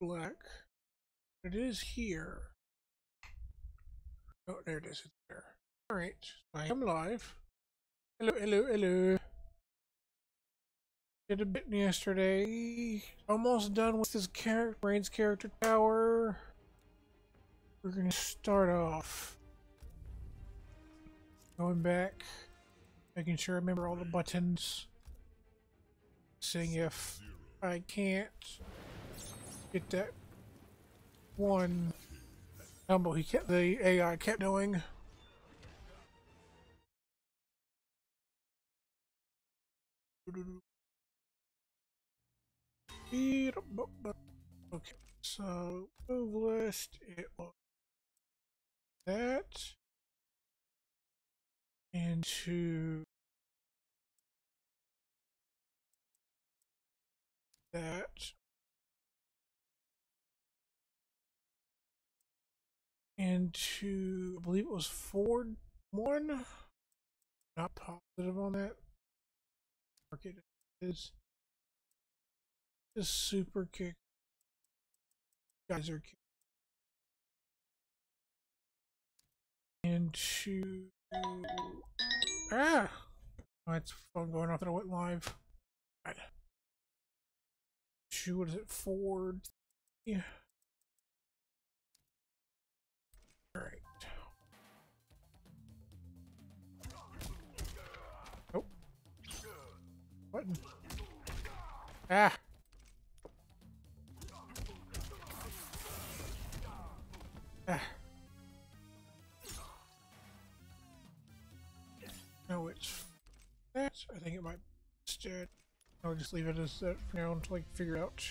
Black. It is here. Oh, there it is. It's there. Alright. I am live. Hello, hello, hello. Did a bit yesterday. Almost done with this character, Rain's character tower. We're gonna start off. Going back. Making sure I remember all the buttons. Seeing if I can't get that one number he kept the AI kept doing. Okay, so move list it was that into that into I believe it was Ford one. Not positive on that. Market is just super kick. geyser kick. Into ah, that's fun going off that I went live. Right. Shoot, what is it? Ford. Yeah. Alright. Oh. Button. Ah! Ah. No, it's that. I think it might instead. I'll just leave it as that for now until I can figure out.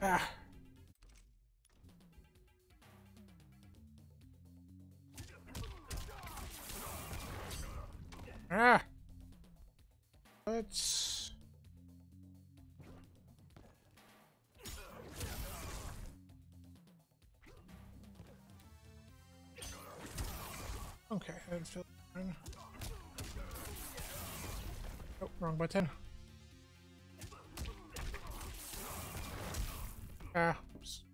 Ah. Ah! Let's... Okay, I didn't feel fine. Wrong button. Ah, oops.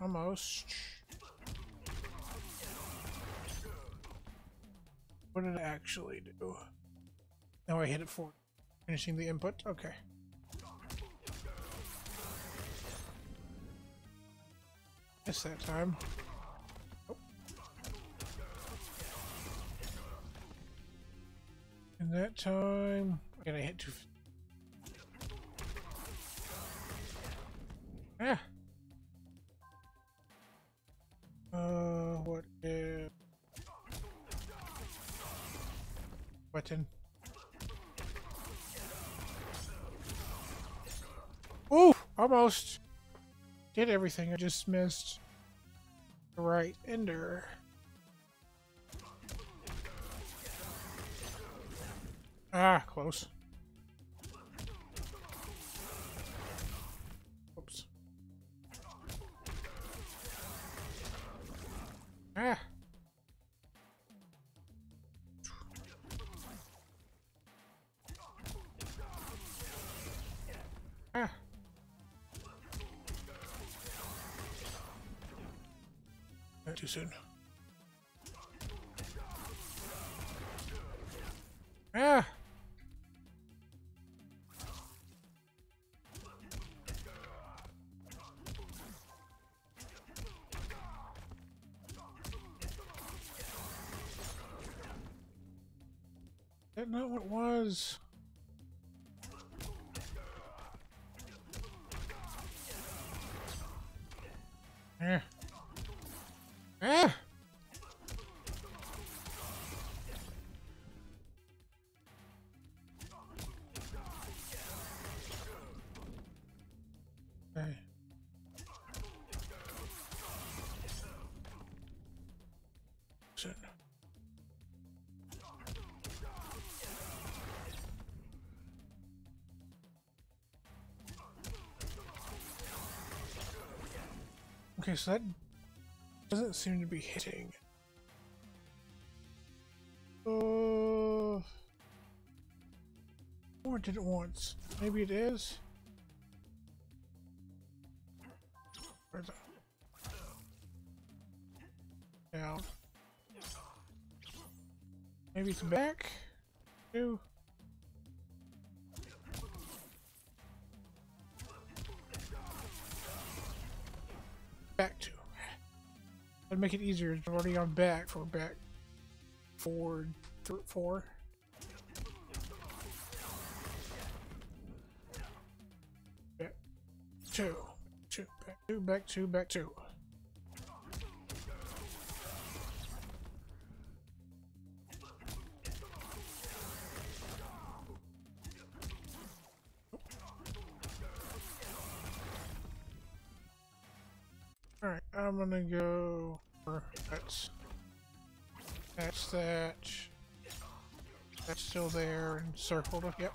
Almost. What did it actually do? Now I hit it for finishing the input? Okay. Missed that time. That time, I'm gonna hit two. Ah. Uh, what if? Button. Ooh, almost did everything. I just missed the right ender. Ah, close. Oops. Ah. Ah. Not too soon. Ah. That not what it was. Eh. Eh. Okay, so that doesn't seem to be hitting. Uh, or did it once? Maybe it is. Where's? Down. Maybe it's back. Two. Make it easier. It's already on back for back forward four. Back two. Two. Back two. Back two. Back two. Alright, I'm gonna go still there and circled. Yep.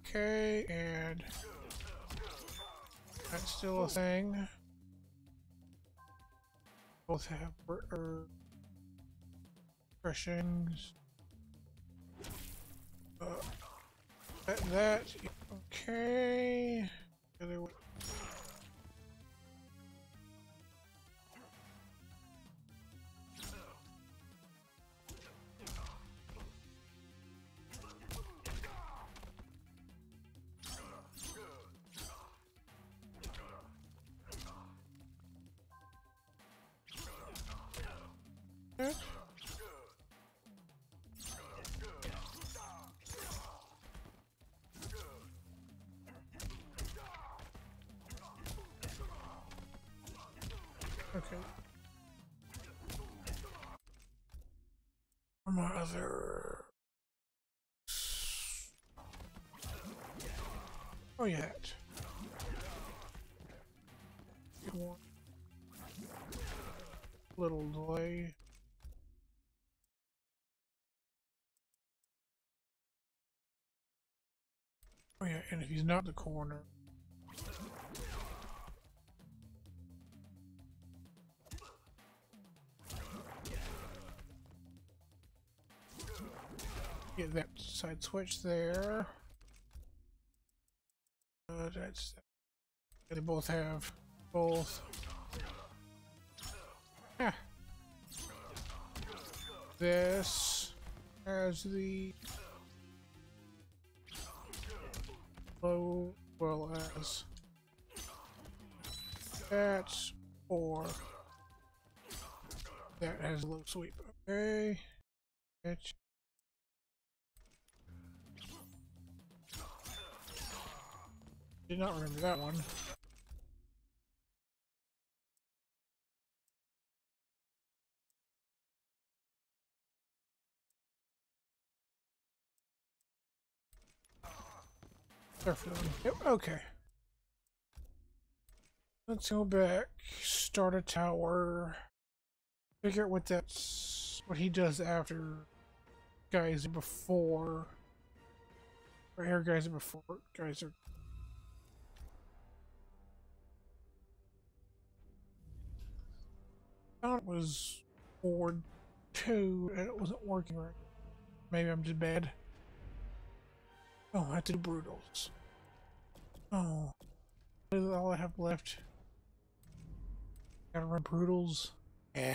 Okay, and that's still a thing. Both have er, brushings. Uh, that, that, okay. Other way. Okay. Other... Oh, yeah. One little not the corner. Get that side switch there. Uh, that's they both have both. Yeah. This has the low well as that or that has a low sweep. Okay. Did not remember that one. Yep, okay. Let's go back, start a tower, figure out what that's, what he does after guys before, or air guys before guys are thought it was board two and it wasn't working right. Maybe I'm just bad. Oh, I have to do brutals. Oh. That is all I have left. Gotta run brutals. Eh.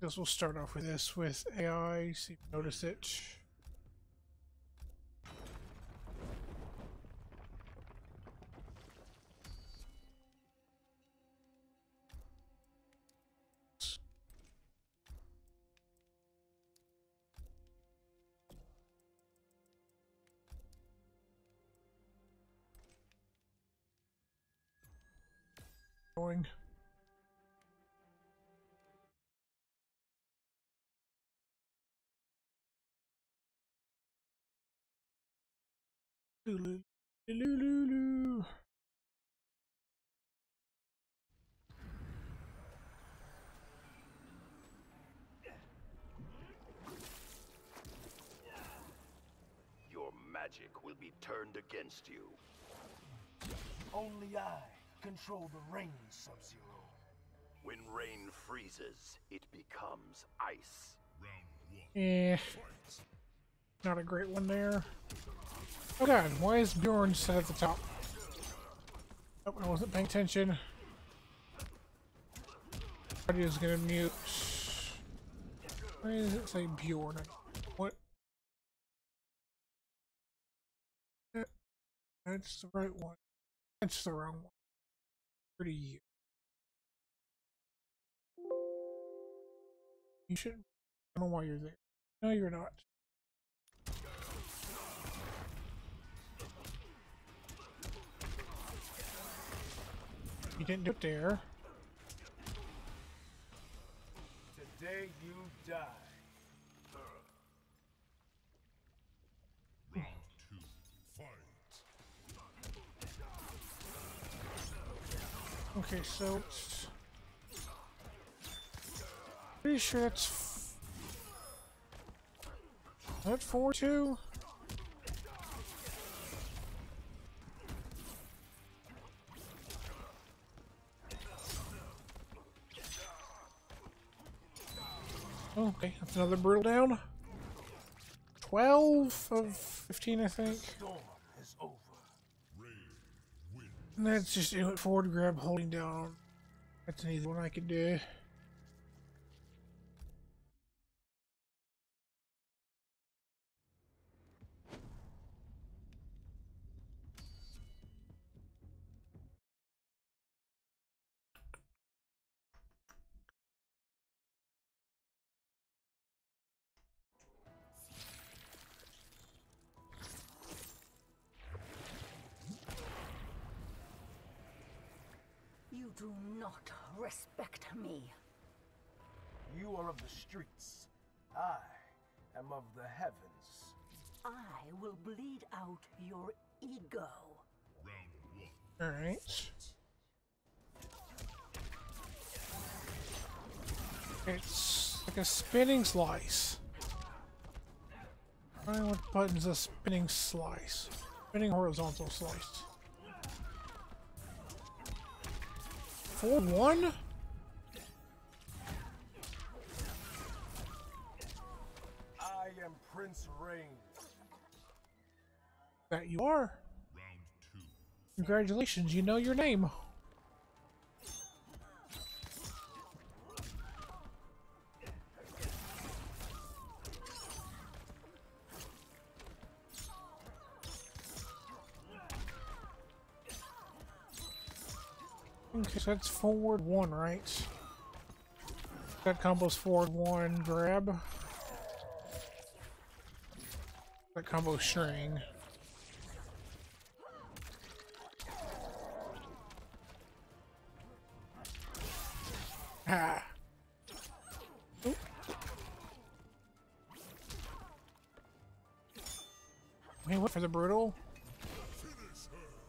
Guess we'll start off with this with AI, see if you notice it. Your magic will be turned against you. Only I control the reins, Sub-Zero. When rain freezes, it becomes ice. Eh. Not a great one there. Oh god, why is Bjorn set at the top? I wasn't paying attention. Audio's gonna mute. Why does it say Bjorn? What? That's the right one. That's the wrong one. Pretty you. You should. I don't know why you're there. No, you're not. You didn't do it there. Today you die. Round two, fight. Okay, so it's pretty sure that's f- that four two. Okay, that's another brutal down. Twelve of fifteen, I think. And that's just input forward grab holding down. That's an easy one I could do. Out your ego. Alright. It's like a spinning slice. I what button's a spinning slice? Spinning horizontal slice. Four one? I am Prince Rain. That you are. Congratulations, you know your name. Okay, so that's forward one, right? That combo's forward one grab. That combo string. For the brutal.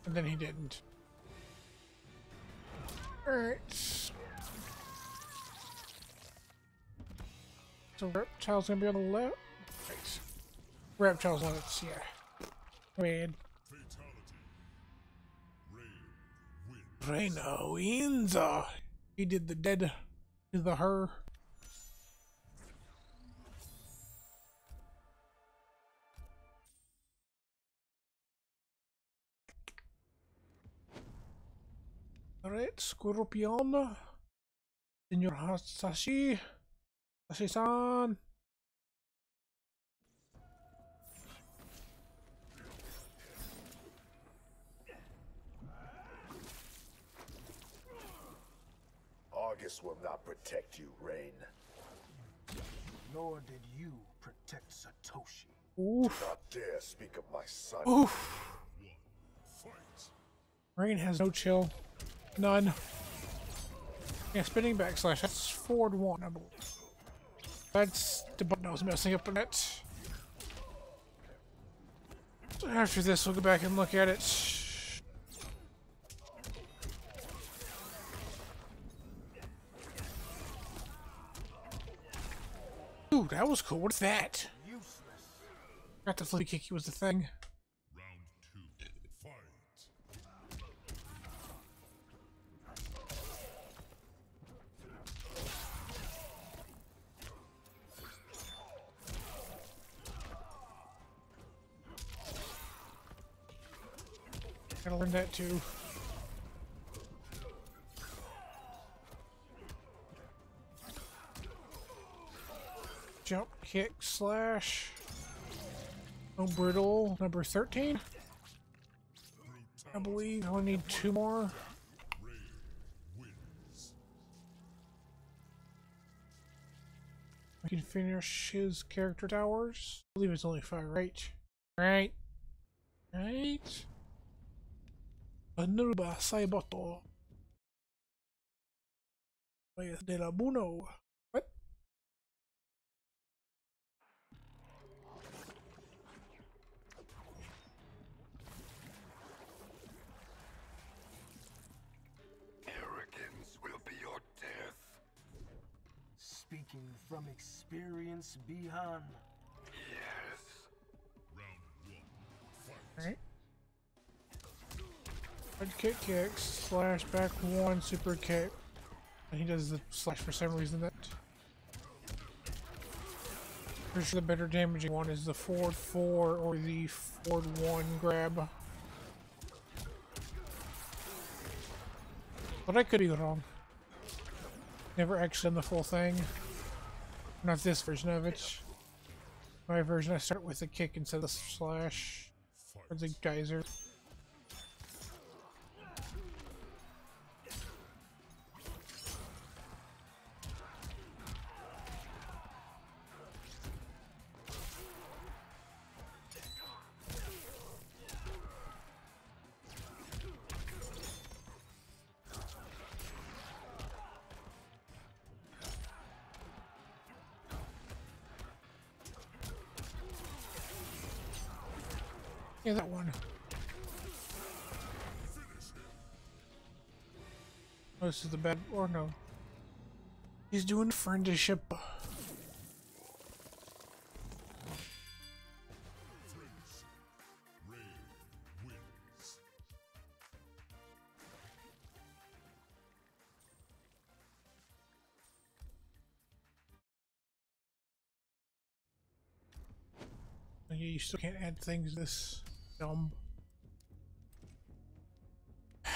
And then he didn't. Alright. So Reptile's gonna be on the left. Right. Reptile's on its yeah. Red. fatality. Rain win. Reino uh, He did the dead to the her. Alright, Scorpion. Senor Hasashi. Hasashi-san. Argus will not protect you, Rain. Nor did you protect Satoshi. Oof. Not dare speak of my son. Oof. Rain has no chill. None. Yeah, spinning backslash. That's forward one, I believe. That's the button I was messing up on it. So after this, we'll go back and look at it. Ooh, that was cool. What's that? Useless. Got the flippy kicky was the thing. Gotta learn that too. Jump, kick, slash. No brutal. Number 13? I believe I only need two more. I can finish his character towers. I believe it's only five, right? Right? Right? Anuba Saiboto. Pues de la Buno. What? Arrogance will be your death. Speaking from experience, Bi-Han. Yes. Right? Red kick kicks, slash back one, super kick. And he does the slash for some reason that. Pretty sure the better damaging one is the forward four or the forward one grab. But I could be wrong. Never actually done the full thing. Not this version of it. My version, I start with the kick instead of the slash. Or the geyser. Yeah, that one. Oh, this is the bad, or no. He's doing friendship. You still can't add things this dumb.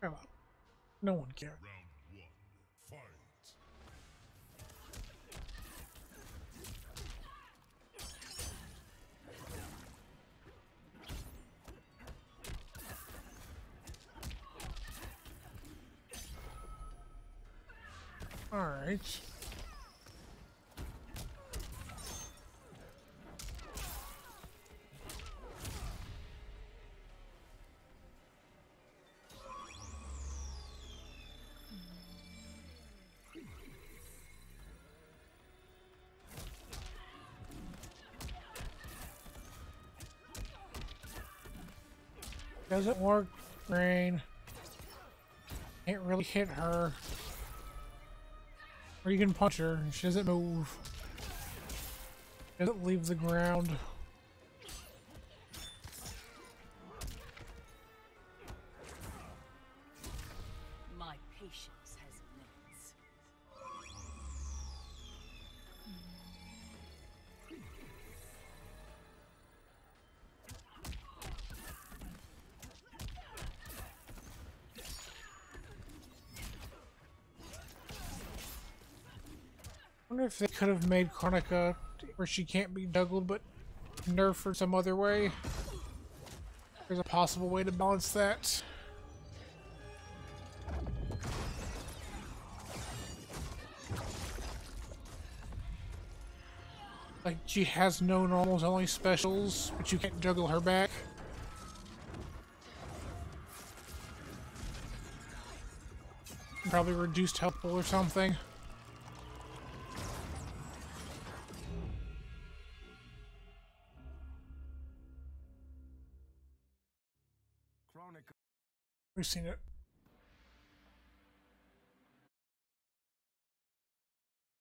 Come on. No one cares. Alright. Doesn't work, Rain. Can't really hit her. Or you can punch her. She doesn't move. Doesn't leave the ground. They could have made Kronika where she can't be juggled but nerfed her some other way. There's a possible way to balance that. Like, she has no normals, only specials, but you can't juggle her back. Probably reduced health pool or something. We've seen it.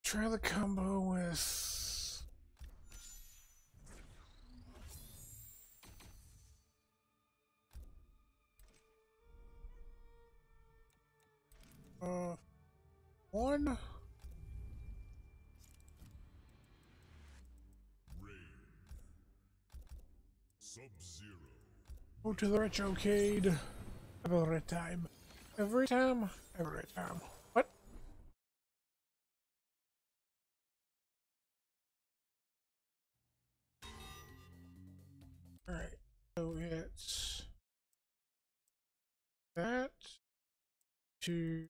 Try the combo with. Uh, one. Sub-Zero. Go to the retrocade. Every time. Every time. Every time. What? Alright. So it's that to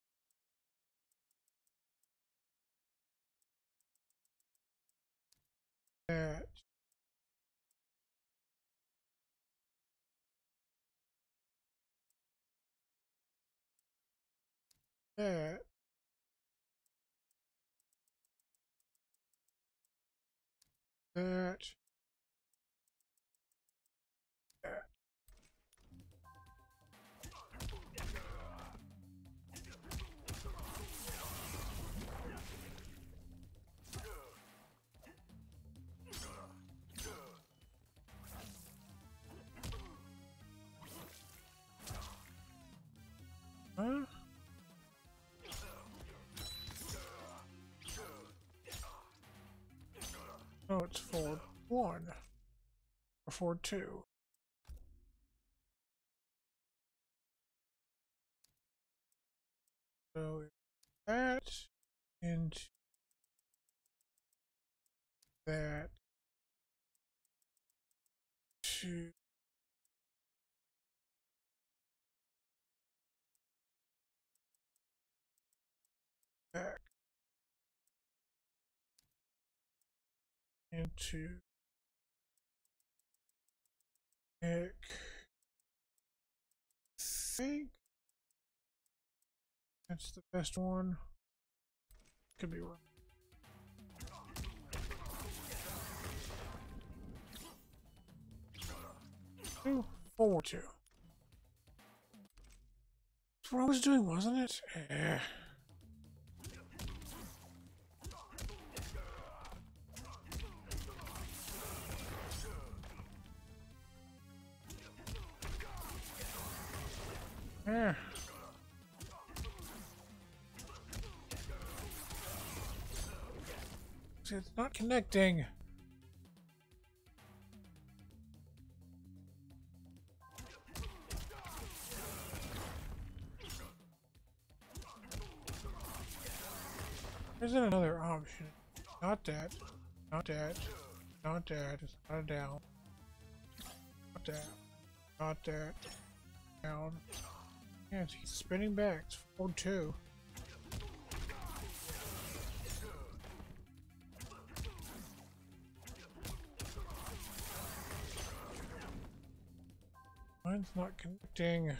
that that that No, it's Ford 1. Or Ford 2. So that into that to into Nick. think that's the best one. Could be wrong. Two, four, two. That's what I was doing, wasn't it? Eh. See, It's not connecting. Isn't another option? Not that. Not that. Not that. It's not a down. Not that. Not that. Down. Yeah, he's spinning back. It's 4 2. Mine's not connecting.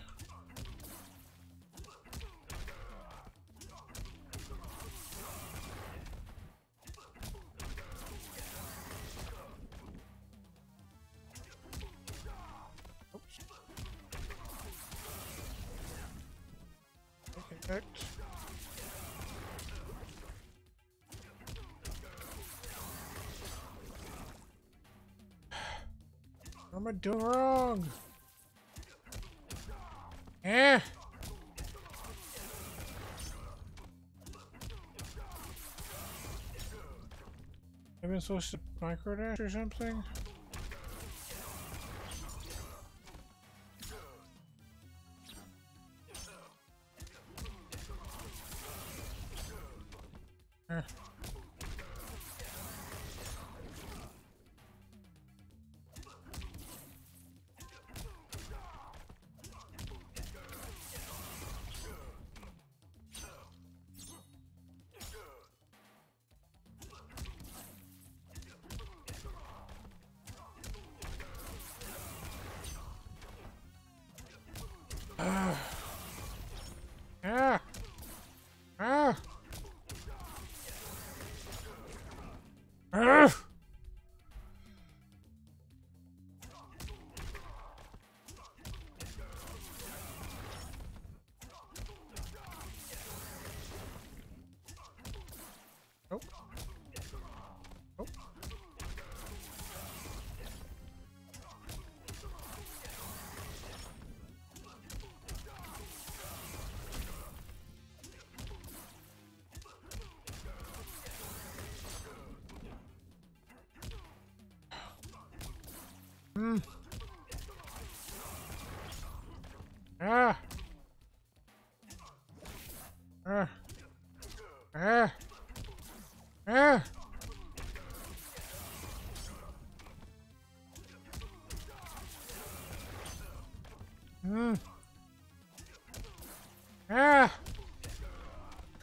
Am I doing wrong? Eh. I've been supposed to microdash or something?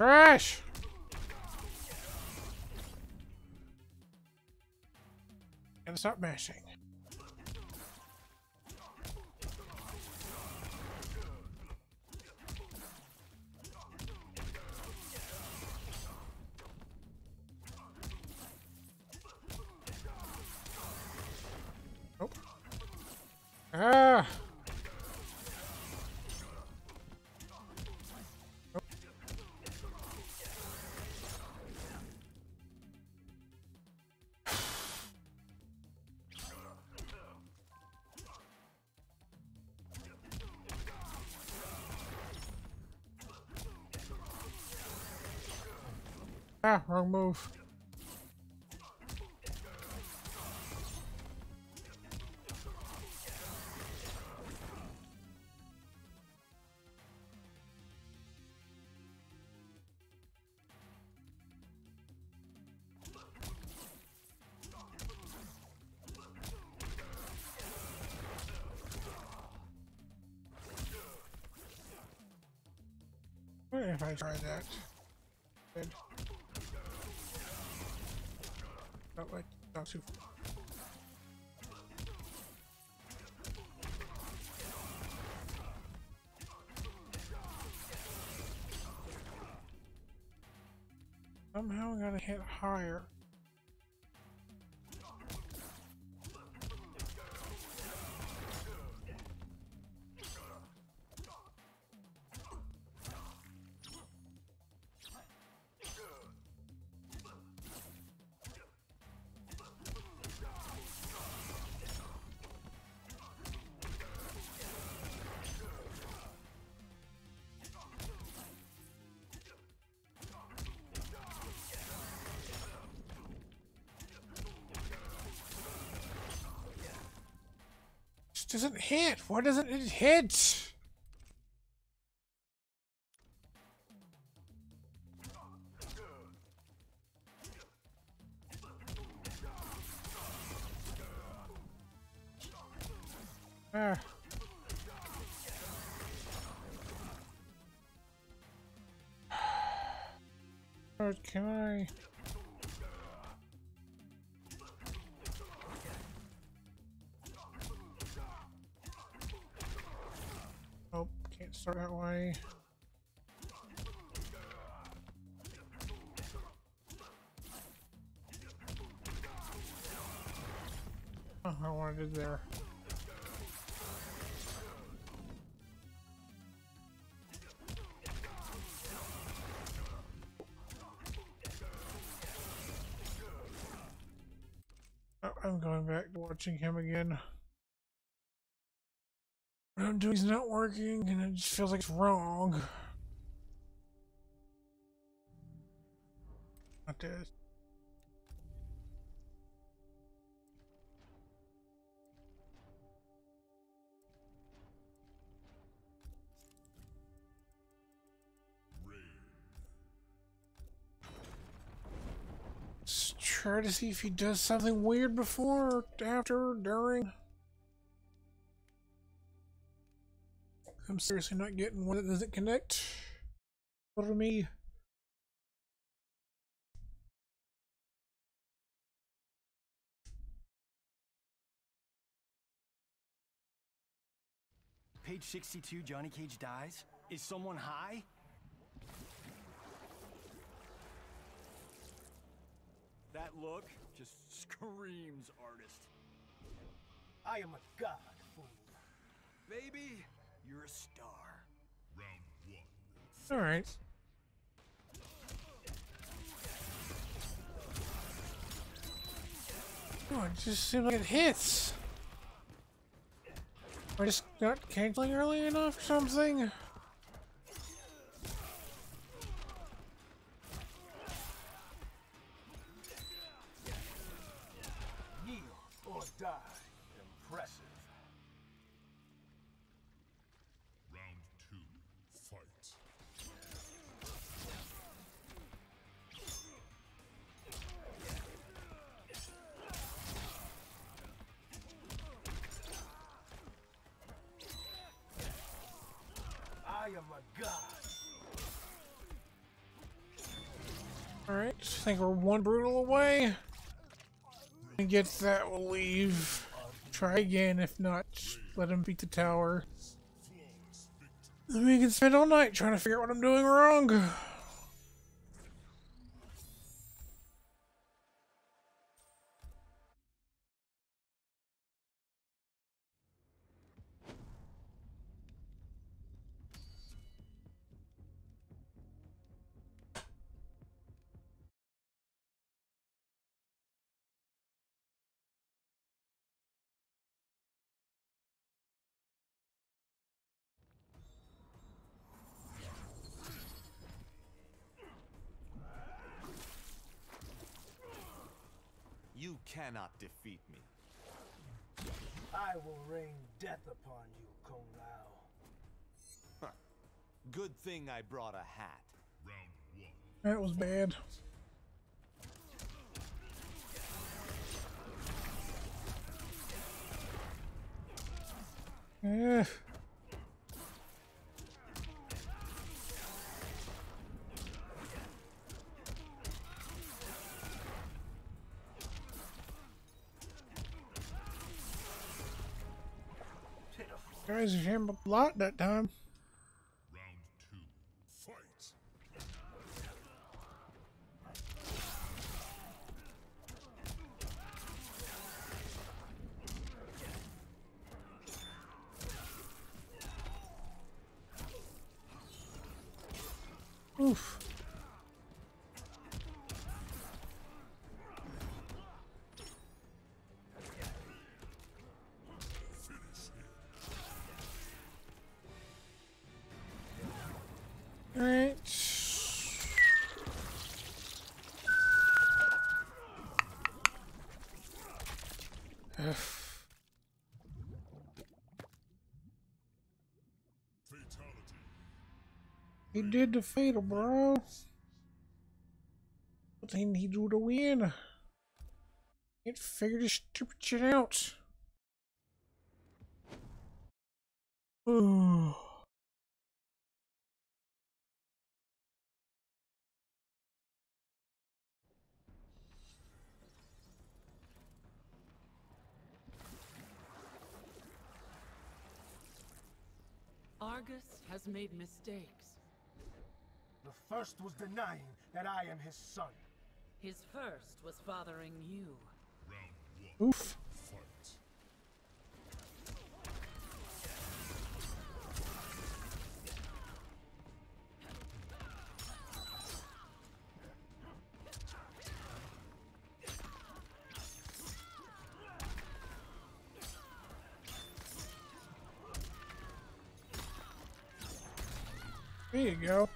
Trash. And stop mashing. Wrong move. What if I try that? Too. Somehow I gotta hit higher. Doesn't hit. Why doesn't it hit? There. Oh, I'm going back to watching him again. What I'm doing is not working, and it just feels like it's wrong. To see if he does something weird before, after, during. I'm seriously not getting one that doesn't connect for me. Page 62, Johnny Cage dies? Is someone high? That look just screams artist. I am a god, fool. Baby, you're a star. Round one. Alright. Oh, it just seems like it hits. I just not canceling early enough or something? die. Impressive. Round two, fight. I am a god. Alright, I think we're one brutal away. Get that, we'll leave. Try again, if not, let him beat the tower. Then we can spend all night trying to figure out what I'm doing wrong. Thing I brought a hat. Round one. That was bad. Eh. Guys, him a lot that time. He did the fatal, bro. But then he drew the win. Can't figure this stupid shit out. Argus has made mistakes. The first was denying that I am his son. His first was fathering you. Round one. Oof. Fight. There you go.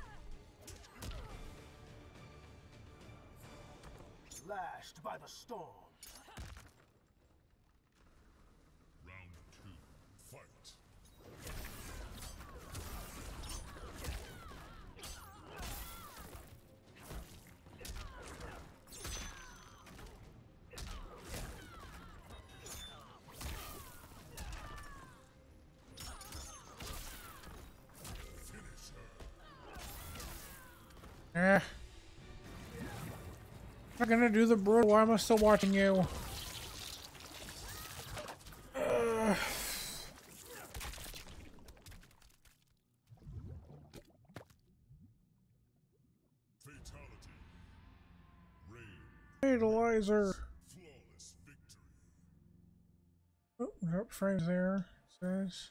Lashed by the storm. Round two. Fight. Eh. Not gonna do the bro. Why am I still watching you? Fatalizer. Oh, nope, frames there. Says.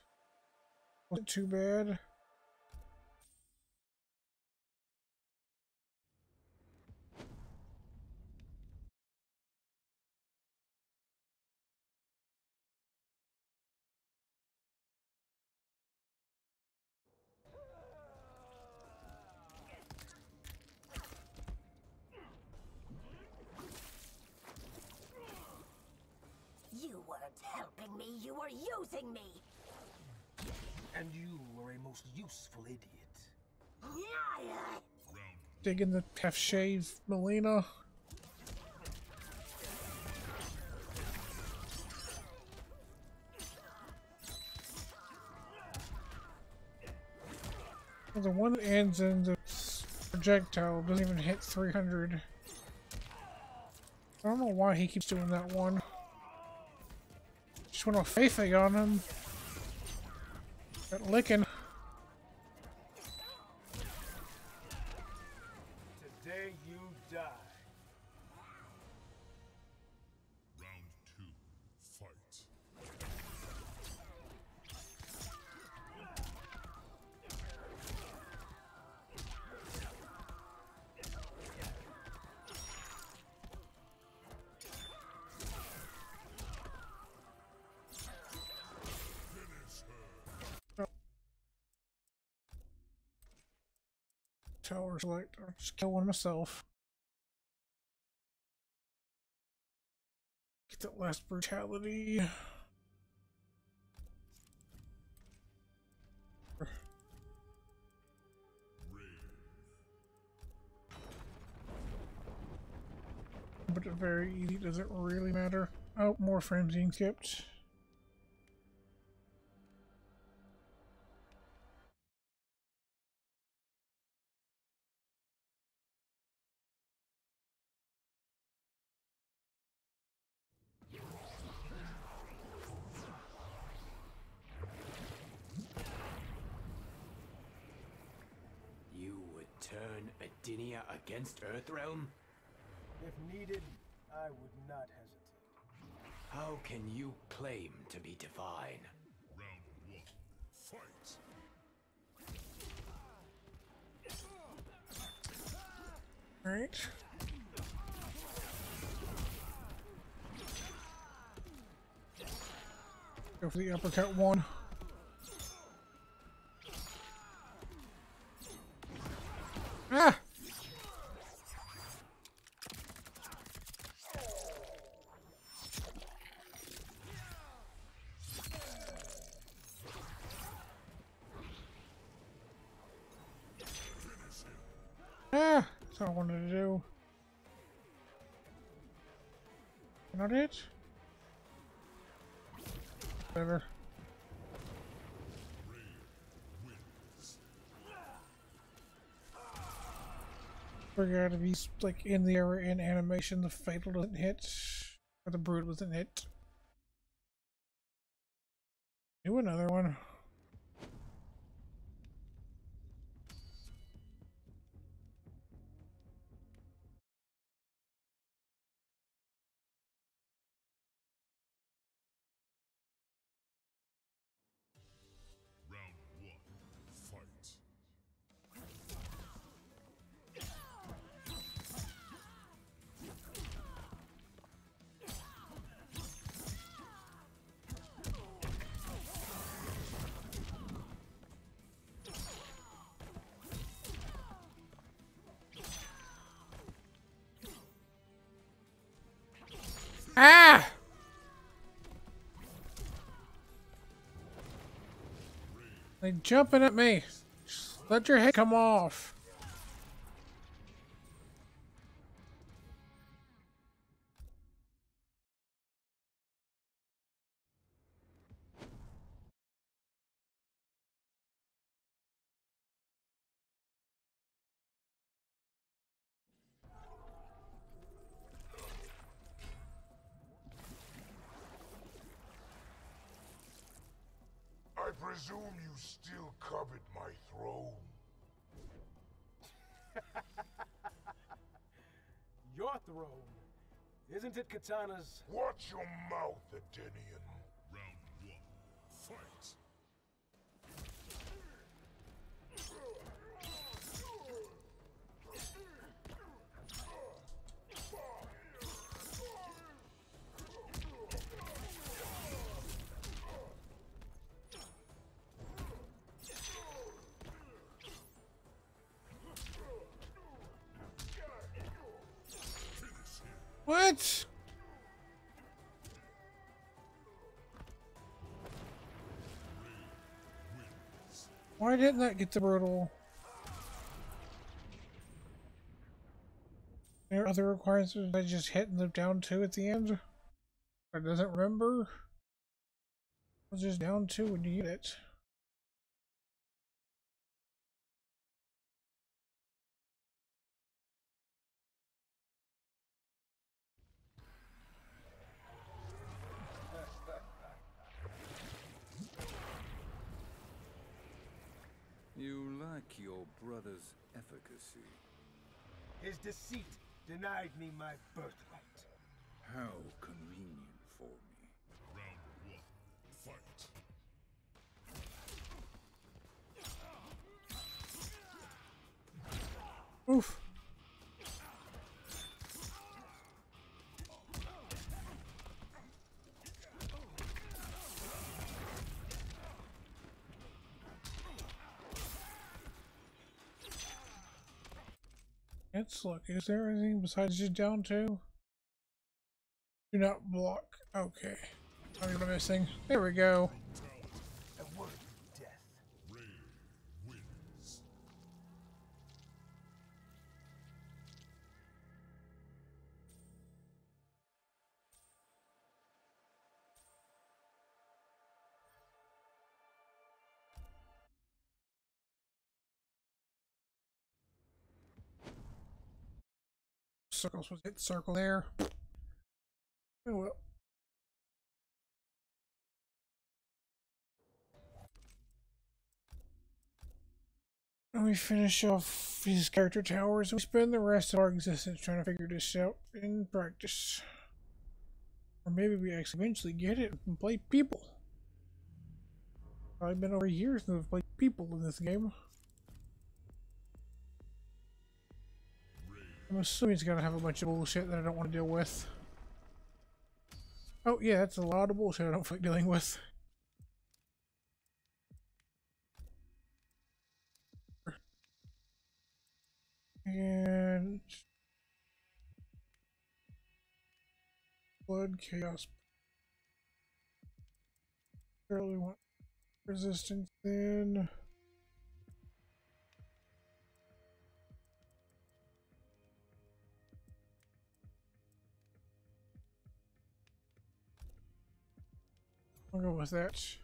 Wasn't too bad. Digging the half shave Mileena. The one that ends in the projectile doesn't even hit 300. I don't know why he keeps doing that one. Just went off Feifei on him. That licking. Tower select. I'll just kill one myself. Get that last brutality. But it very easy doesn't really matter. Oh, more frenzying skipped. Against Earthrealm? If needed, I would not hesitate. How can you claim to be divine? Round one. Fight. Alright. Go for the uppercut one. Not it? Whatever. Figure to be like in the area in animation, the fatal doesn't hit, or the brood doesn't hit. Do another one. Jumping at me. Just let your head come off. Watch your mouth, Edenian. Why didn't that get the brutal? There are other requirements I just hitting them down two at the end? I doesn't remember? It was just down two when you get it. Your brother's efficacy. His deceit denied me my birthright. How convenient for me. Round one, fight. Oof. Let's look. Is there anything besides just down two? Do not block. Okay. Gonna missing. There we go. Circles was hit circle there. Oh well. We finish off these character towers and we spend the rest of our existence trying to figure this out in practice. Or maybe we actually eventually get it and play people. Probably been over years since I've played people in this game. I'm assuming it's gonna have a bunch of bullshit that I don't want to deal with. Oh yeah, that's a lot of bullshit I don't like dealing with. And blood chaos. Barely want resistance then. I'll go that.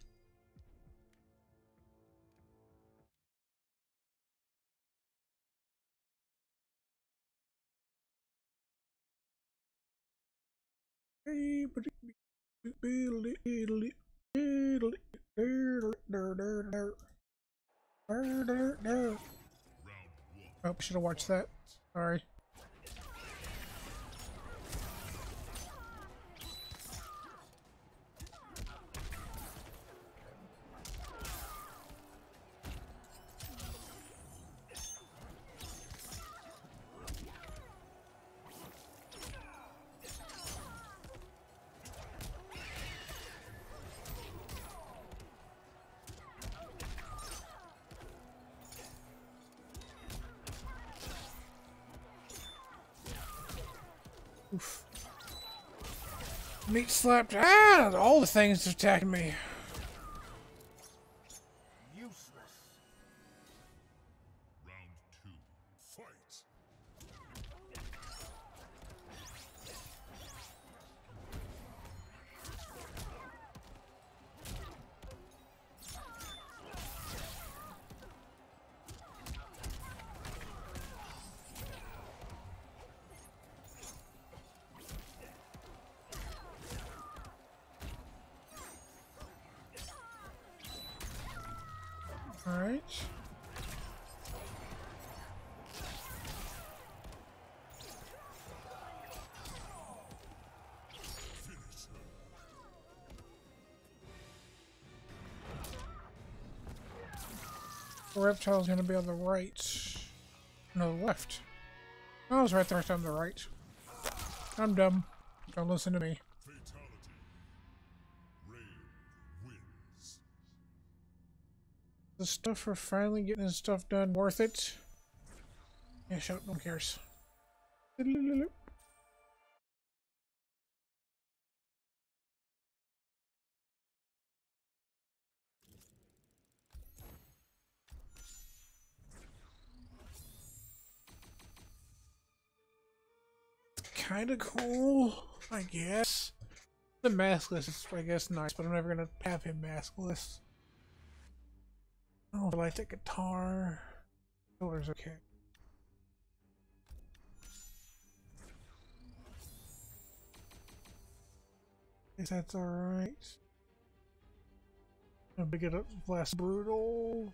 Oh, should have watched that. Sorry. Ah! All the things attacking me. Useless. Round two, fight. Alright. The reptile's gonna be on the right. No, the left. I was right there, I'm the right. I'm dumb. Don't listen to me. Stuff for finally getting his stuff done worth it? Yeah, shut no one cares. Kinda cool, I guess. The maskless is, I guess, nice, but I'm never gonna have him maskless. Oh, the guitar. Oh, Color's okay. Guess that's alright. I'm gonna get it less brutal.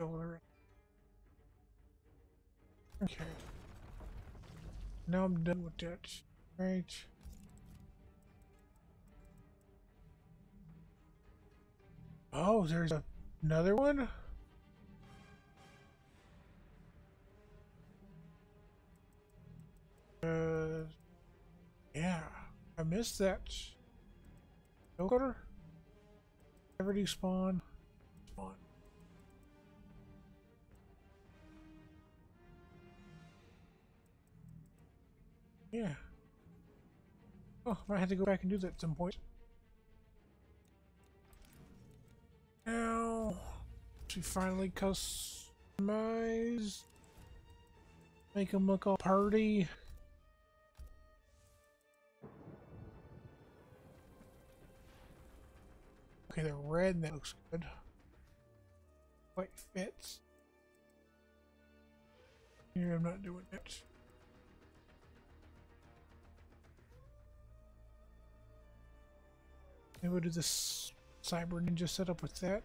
filler. Okay. Now I'm done with that. Right. Oh, there's a, another one? Uh, yeah, I missed that. Joker? Ever despawn? Spawn. Yeah. Oh, I had to go back and do that at some point. Now, we finally customize, make them look all party. Okay, they're red that looks good. Quite fits. Here, I'm not doing it. Maybe we'll do this Cyber Ninja setup with that.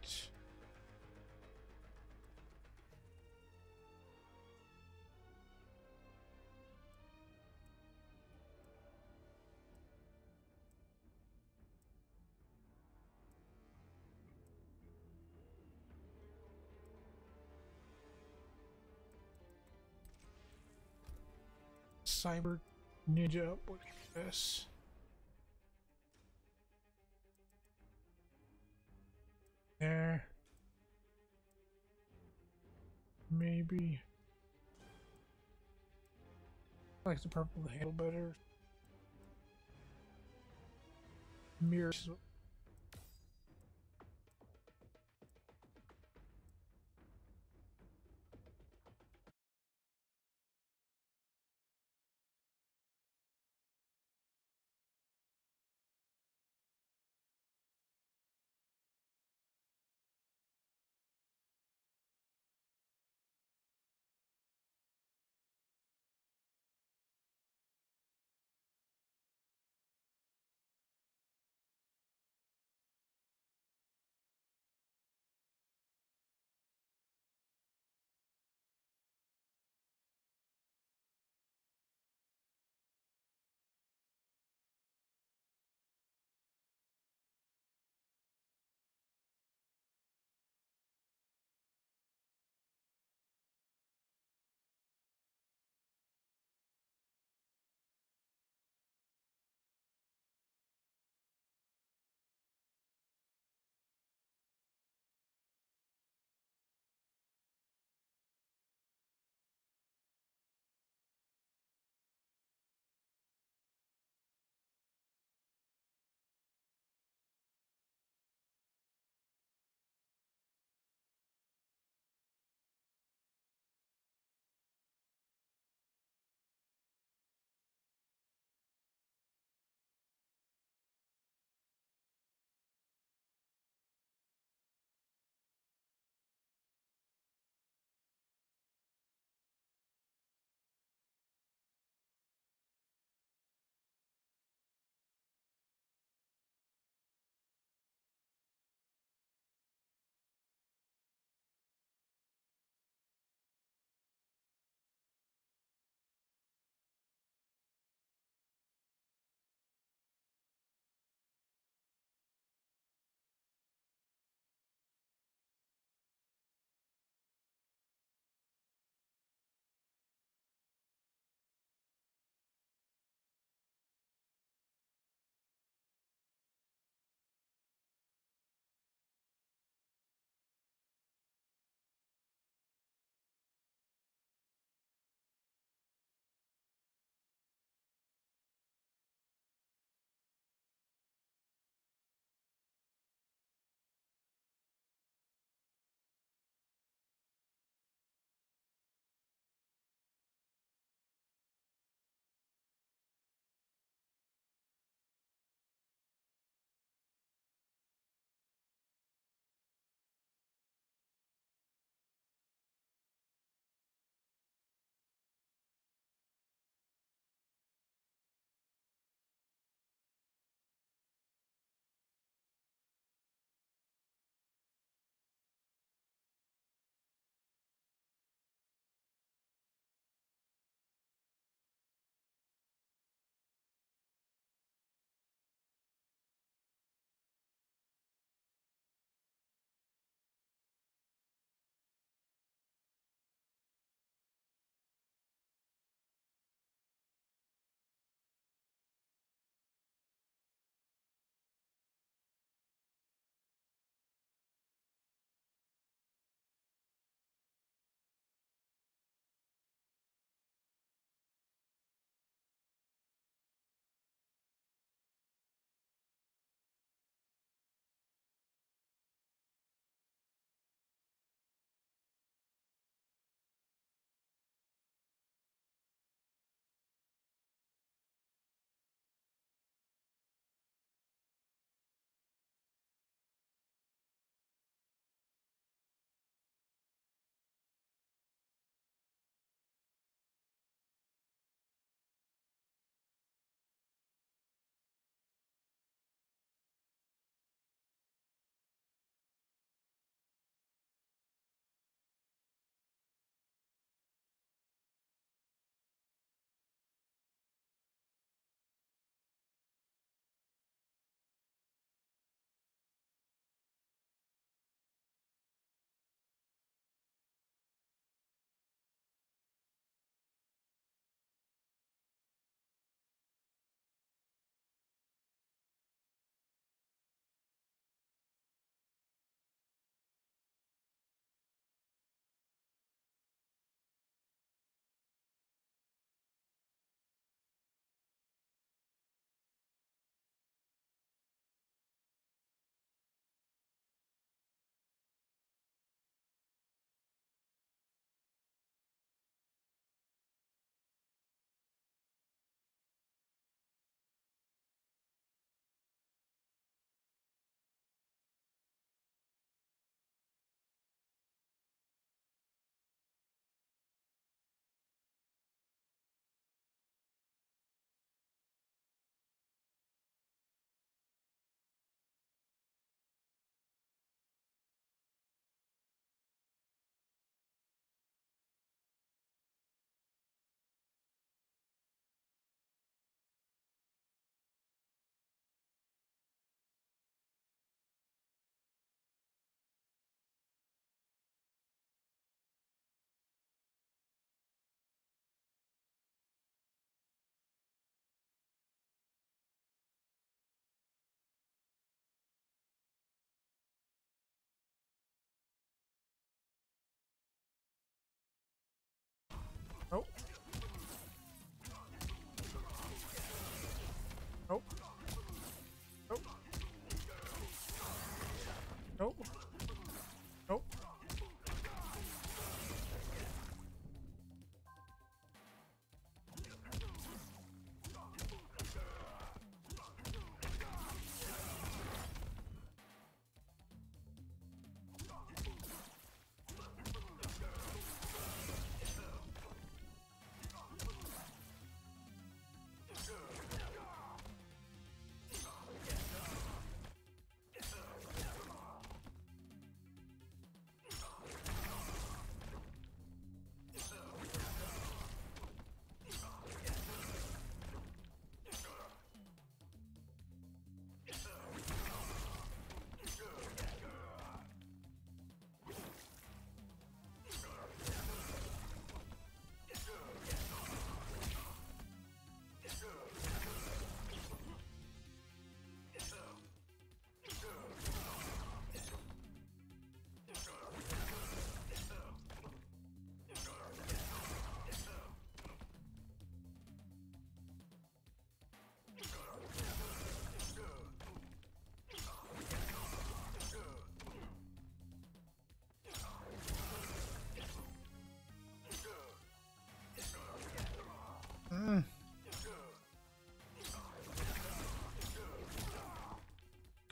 Cyber Ninja up with this. Maybe. I like the purple handle better. Mirrors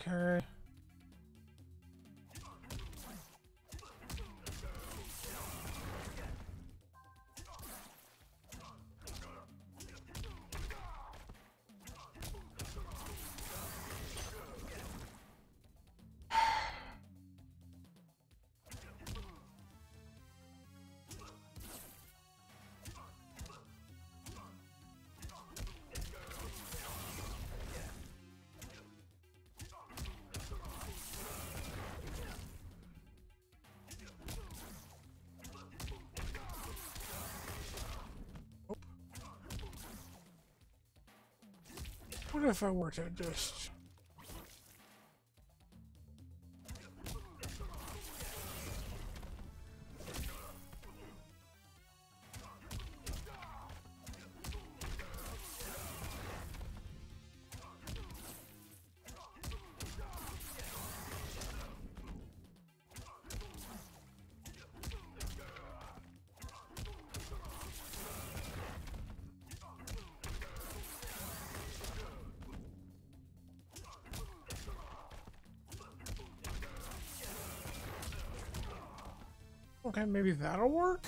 Okay. What if I were to just... Okay, maybe that'll work?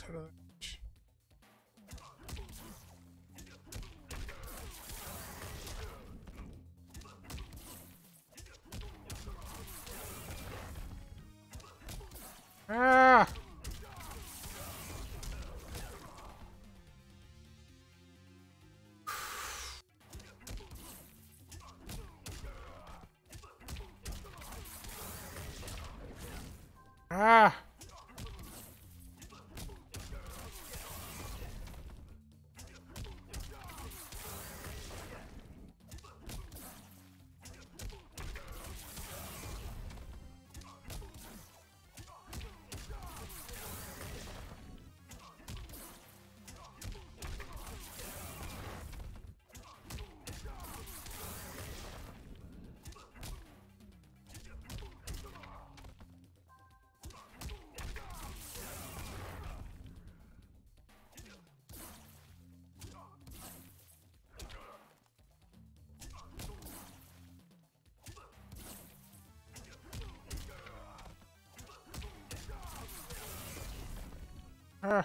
No EX out of that. Ah! Ah! Ah.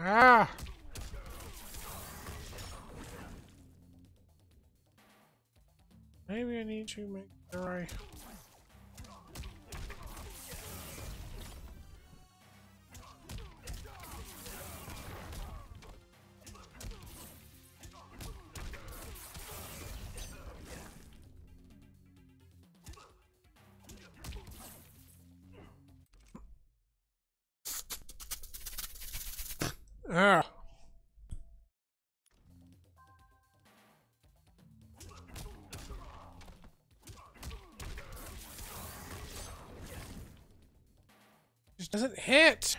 Ah! Maybe I need to make sure I... doesn't hit.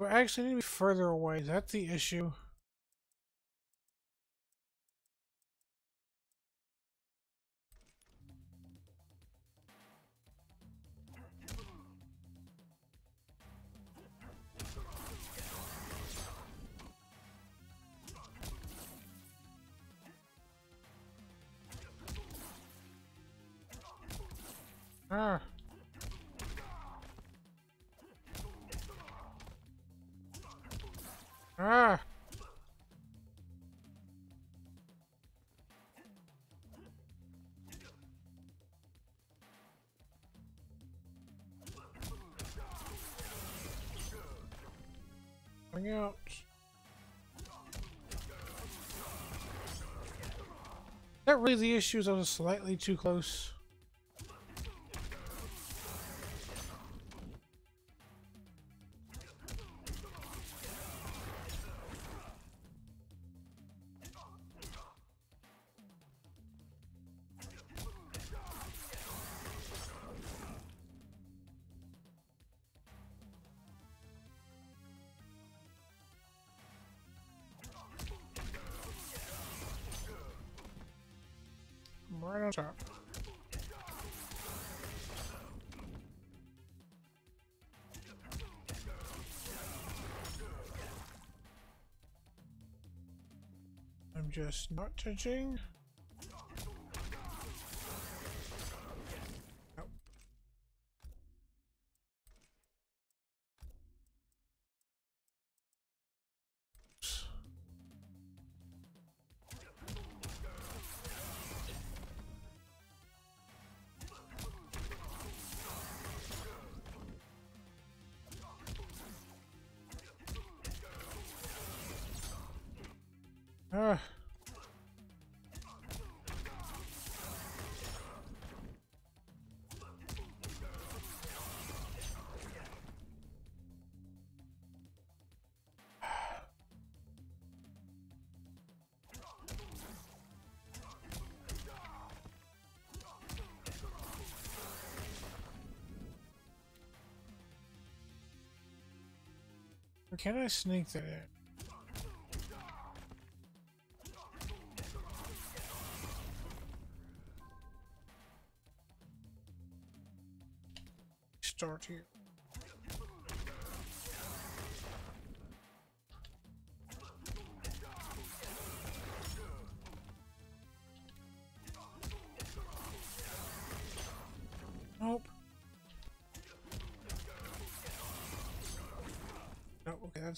We actually need to be further away. That's the issue. Ah. Ah. Out. That really the issue is I was slightly too close. Just not touching. Can I sneak that in?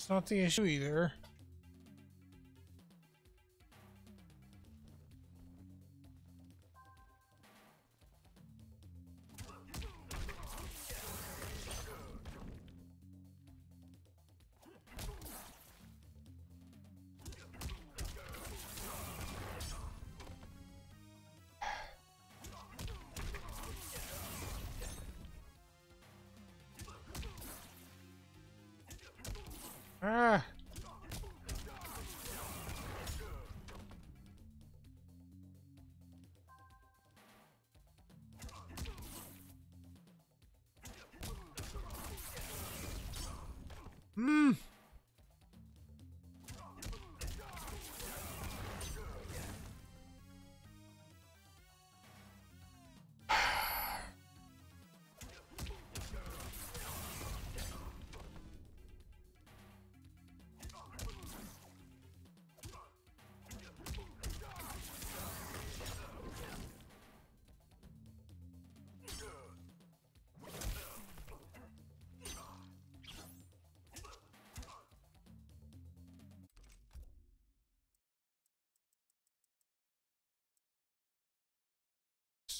That's not the issue either. Hmm.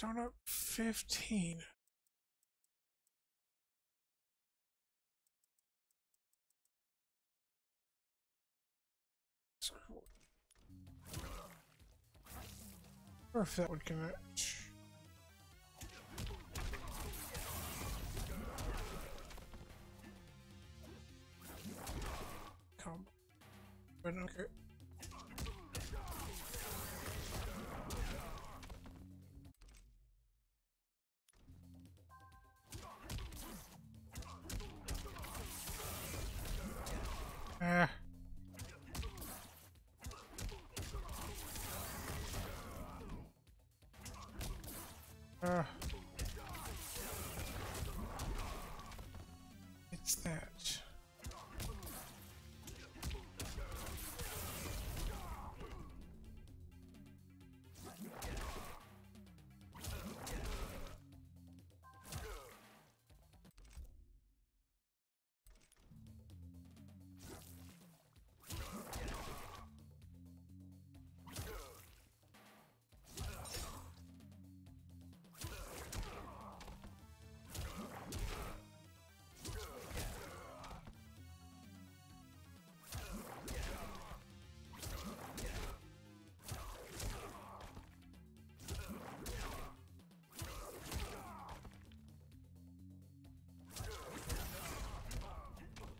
Start up 15. Or if that would connect. Come. But okay.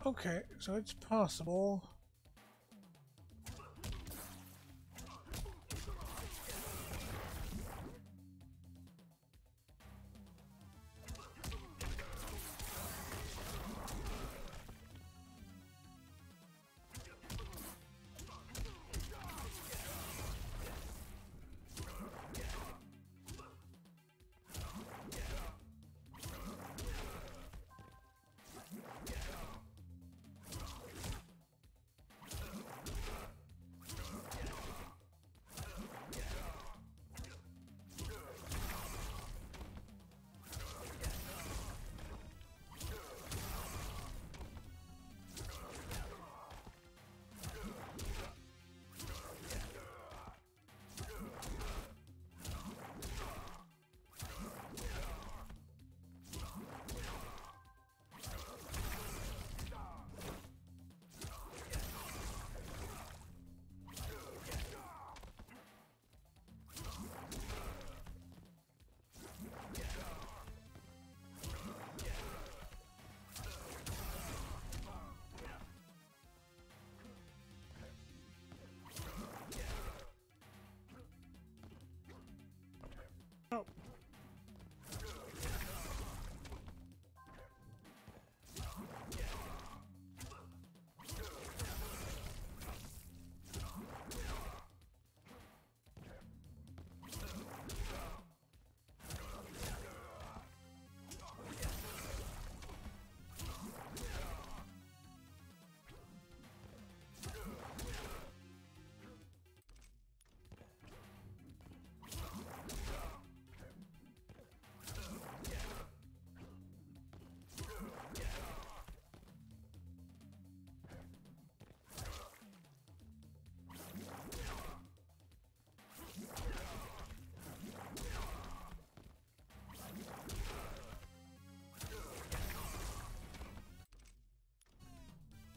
Okay, so it's possible.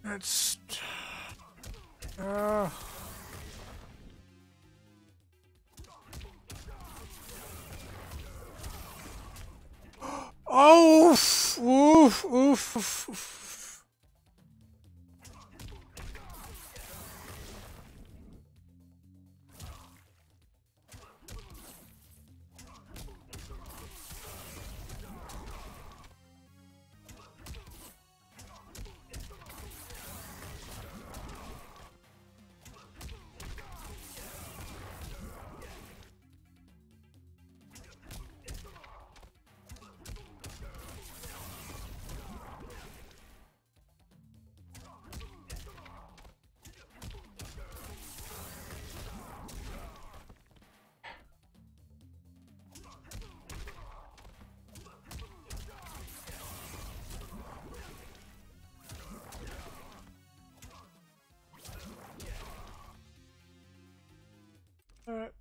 That's. Uh, oh, oof, oof, oof, That's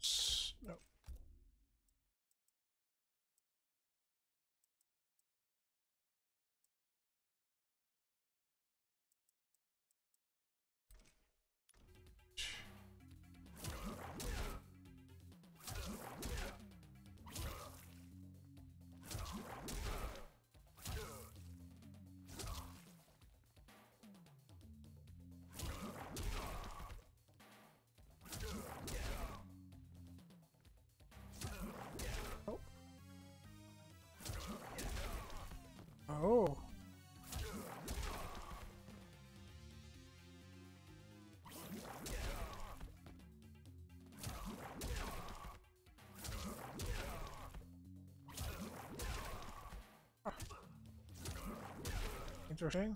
Oh. Interesting.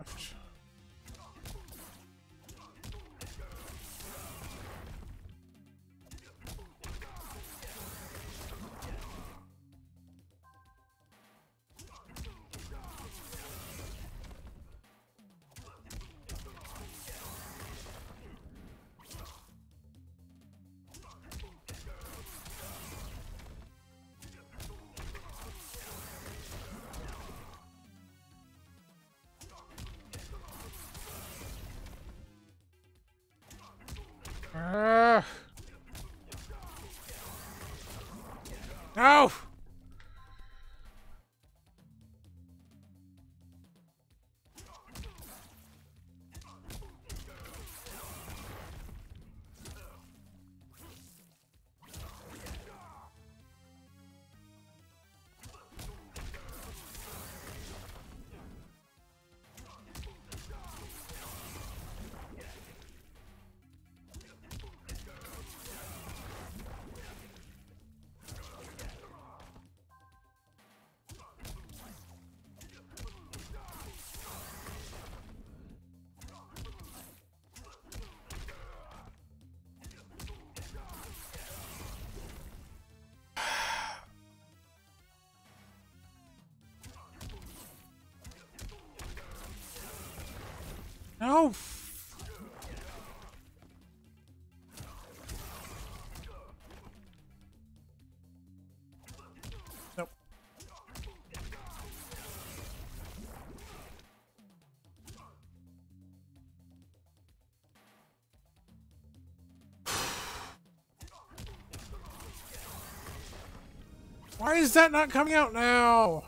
Ouch. Ah. No! No! Why is that not coming out now?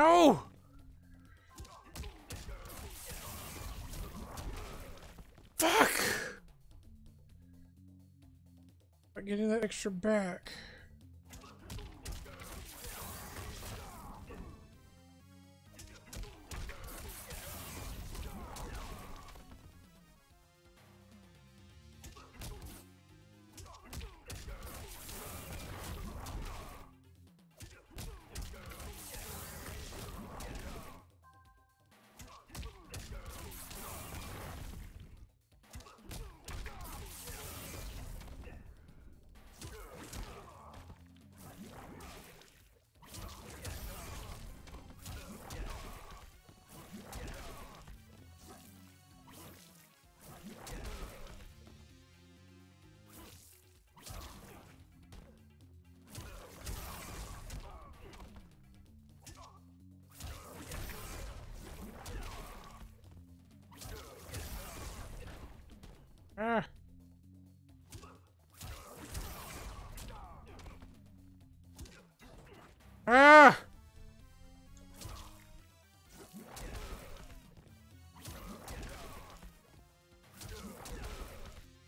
No! Fuck! I'm getting that extra back. Ah. Ah!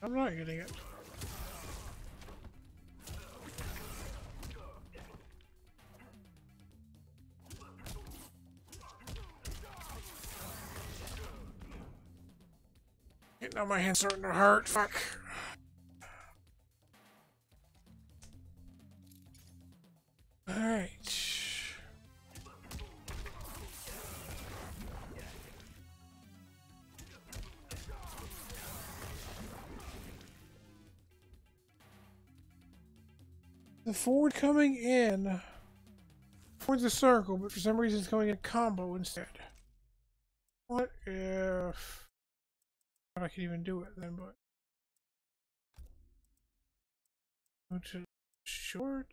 I'm not getting it. Now my hand's starting to hurt. Fuck. Alright. The forward coming in towards the circle, but for some reason it's going in combo instead. What if I could even do it then, but go to short.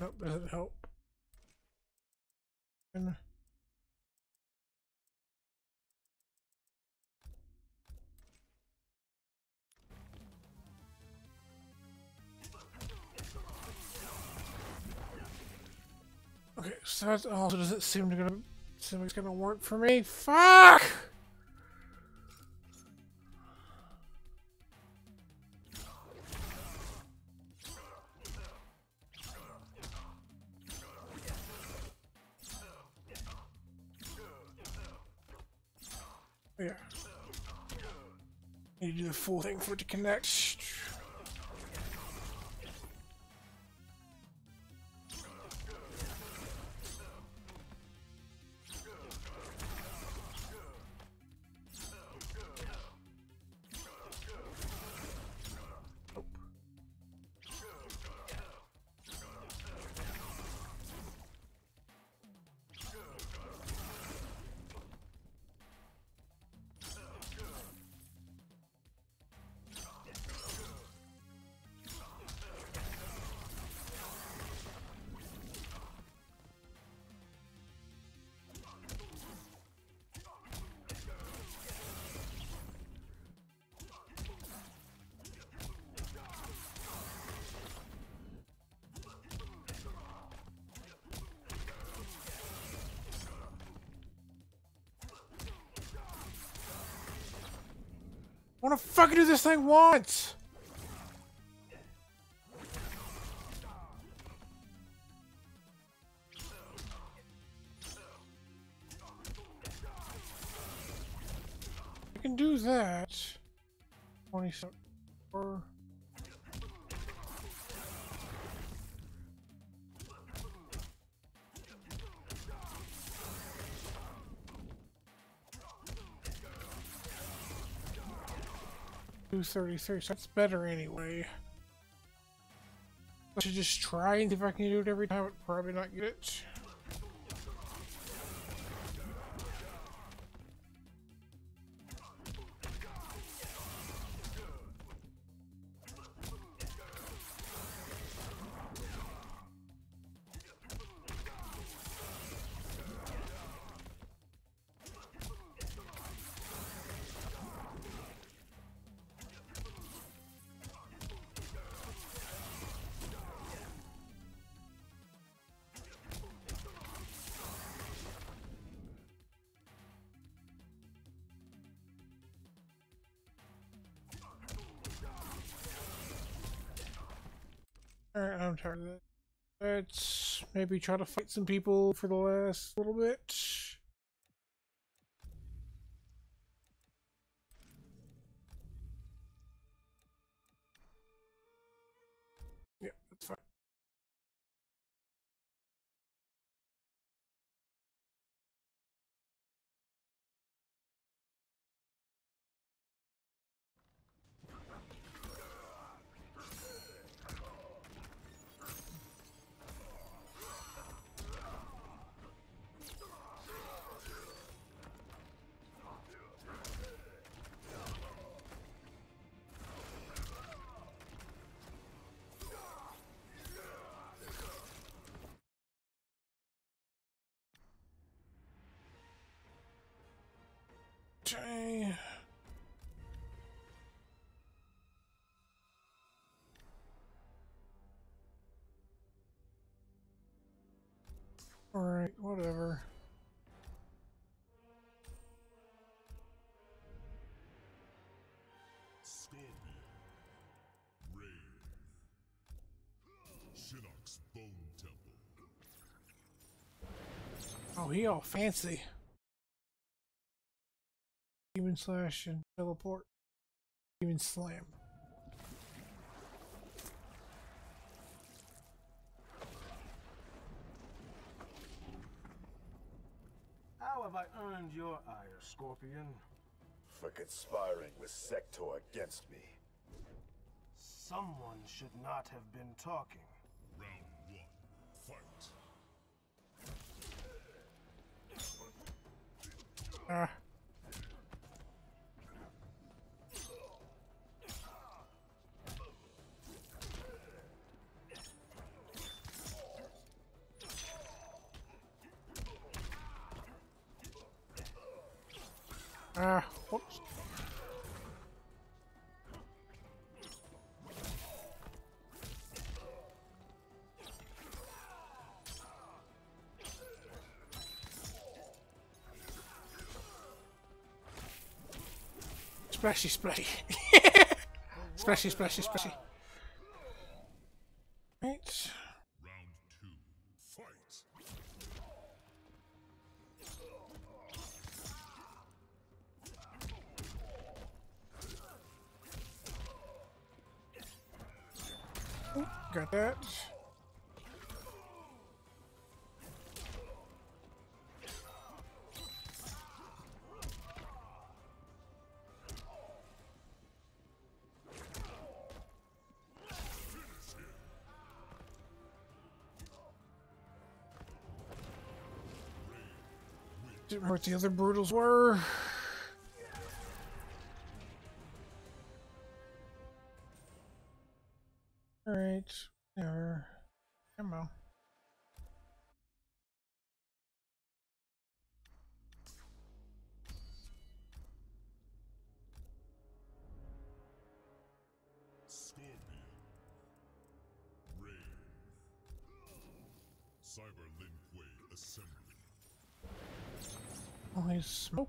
Nope, doesn't help. And So oh, also does it seem to gonna seem like it's gonna work for me. Fuck! Yeah. Need to do the full thing for it to connect. Fucking do this thing once! I can do that. 27. 236. That's better anyway. I should just try and see if I can do it every time, but probably not get it. Let's maybe try to fight some people for the last little bit. Oh, he all fancy. Demon slash and teleport. Demon slam. How have I earned your ire, Scorpion? For conspiring with Sector against me. Someone should not have been talking. Ah. Ah, whoops. Splashy, splashy. splashy, splashy, splashy. Didn't remember what the other brutals were.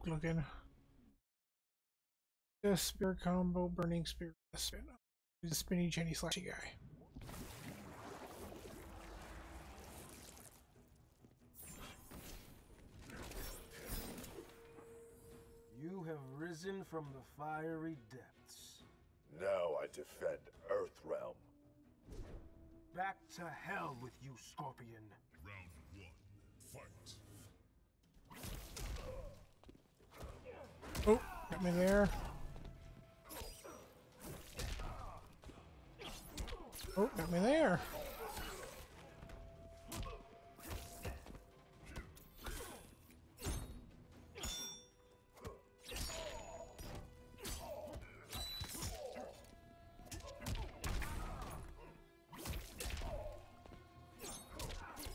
Looking. Death Spear combo, Burning Spear, Death Spin. He's a spinny Jenny slashy guy. You have risen from the fiery depths. Now I defend Earthrealm. Back to hell with you, Scorpion. Round one. Fight. Oh, got me there. Oh, got me there.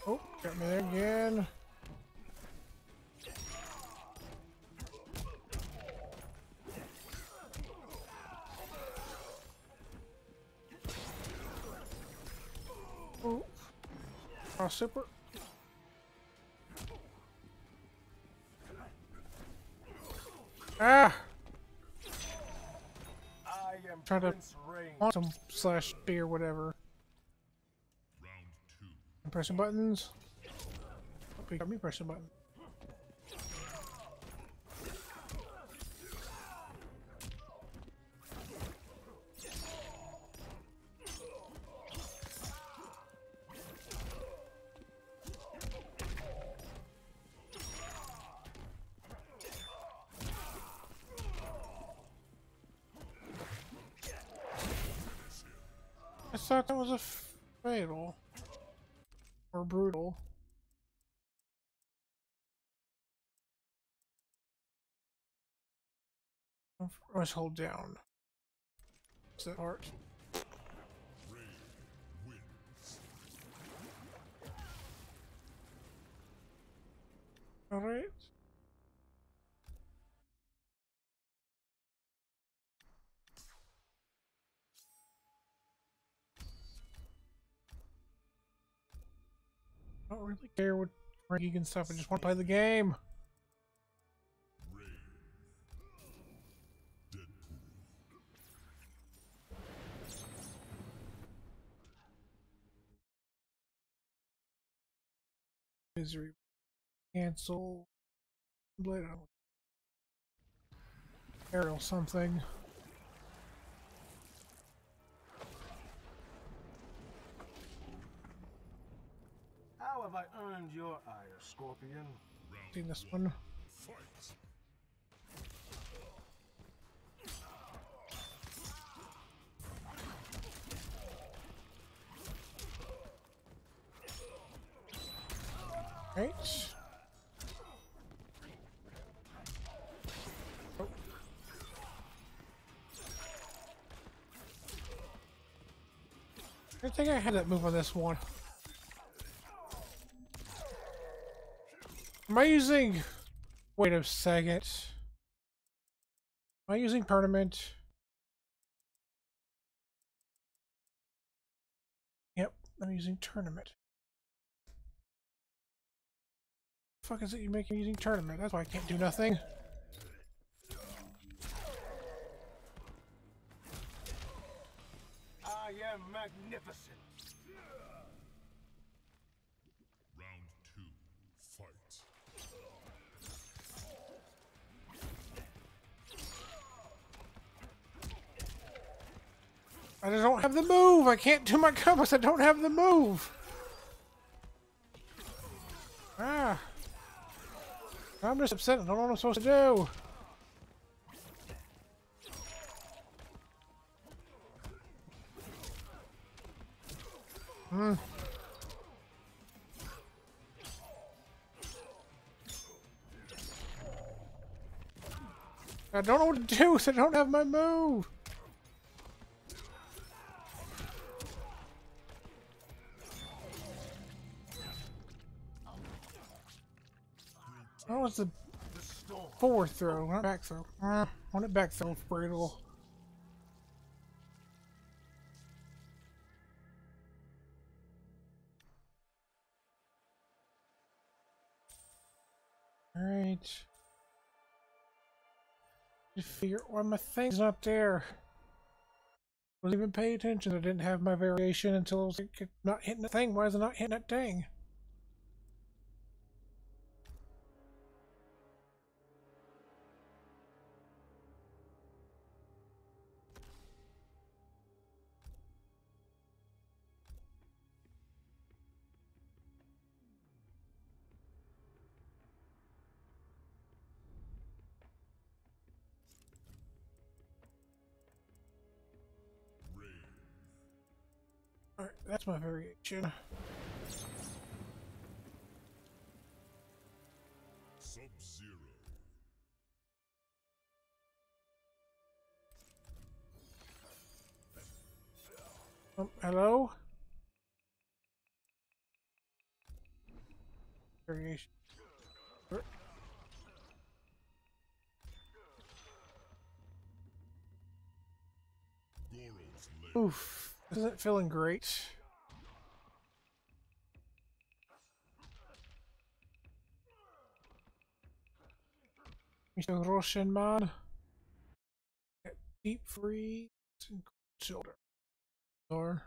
Oh, got me there again. Cross super. Ah, I am trying to quantum slash spear, whatever. Two. Pressing buttons. Oh, he got me pressing button. Fatal. Or brutal. Let's hold down. Is that wins. Alright. I don't really care what ranking and stuff. I just want to play the game. Misery. Cancel. Blade out. Uh, Aerial something. Have I earned your ire, Scorpion? Seen this one. Right. Oh. I think I had that move on this one. Am I using... Wait a second. Am I using tournament? Yep, I'm using tournament. The fuck is it you make me using tournament? That's why I can't do nothing. I am magnificent. I just don't have the move. I can't do my combos. I don't have the move. Ah. I'm just upset. I don't know what I'm supposed to do. Hmm. I don't know what to do, so I don't have my move. Oh, it's a forward throw, not back throw. Uh, want it back throw, brutal. Alright. Just figure why my thing's not there. Wasn't even paying attention. I didn't have my variation until I was not hitting the thing. Why is it not hitting that thing? That's my variation. Sub-Zero. Um, hello? Variation. Oof. Isn't it feeling great. Mr. Russian man. Deep freeze and cold shoulder. Or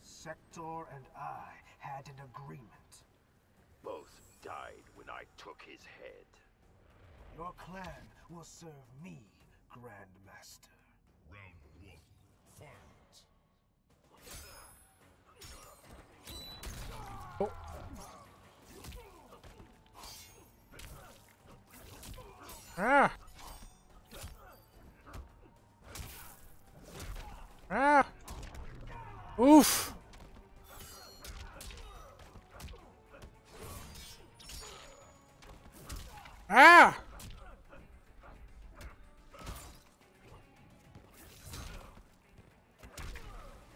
Sector and I had an agreement. Both died when I took his head. Your clan will serve me, Grandmaster. Round one, fight. Ah! Ah! Oof! Ah!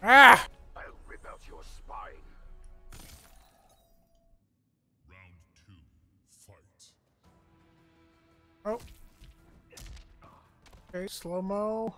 Ah! I'll rip out your spine. Round two, fight. Oh. Okay, slow mo.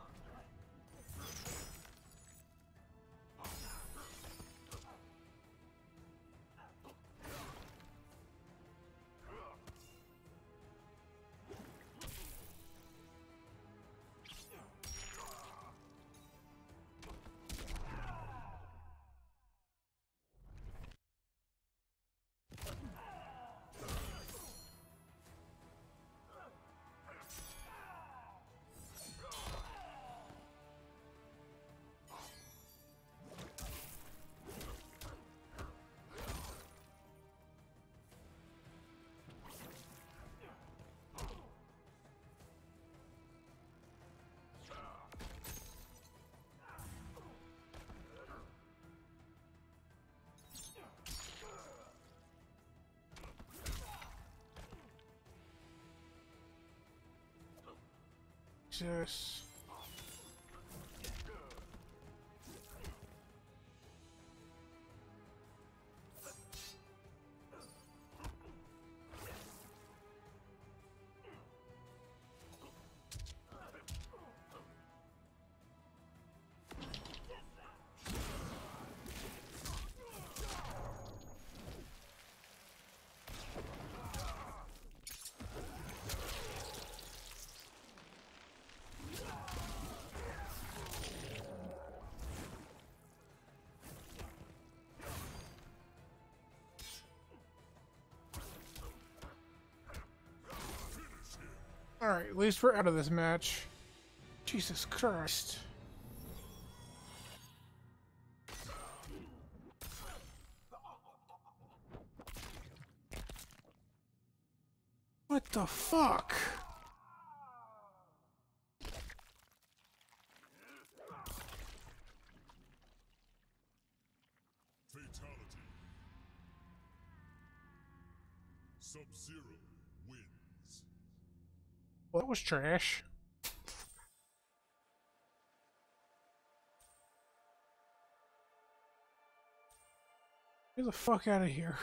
Jesus. Alright, at least we're out of this match. Jesus Christ. What the fuck? Fatality. Sub-Zero wins. Well, that was trash. Get the fuck out of here.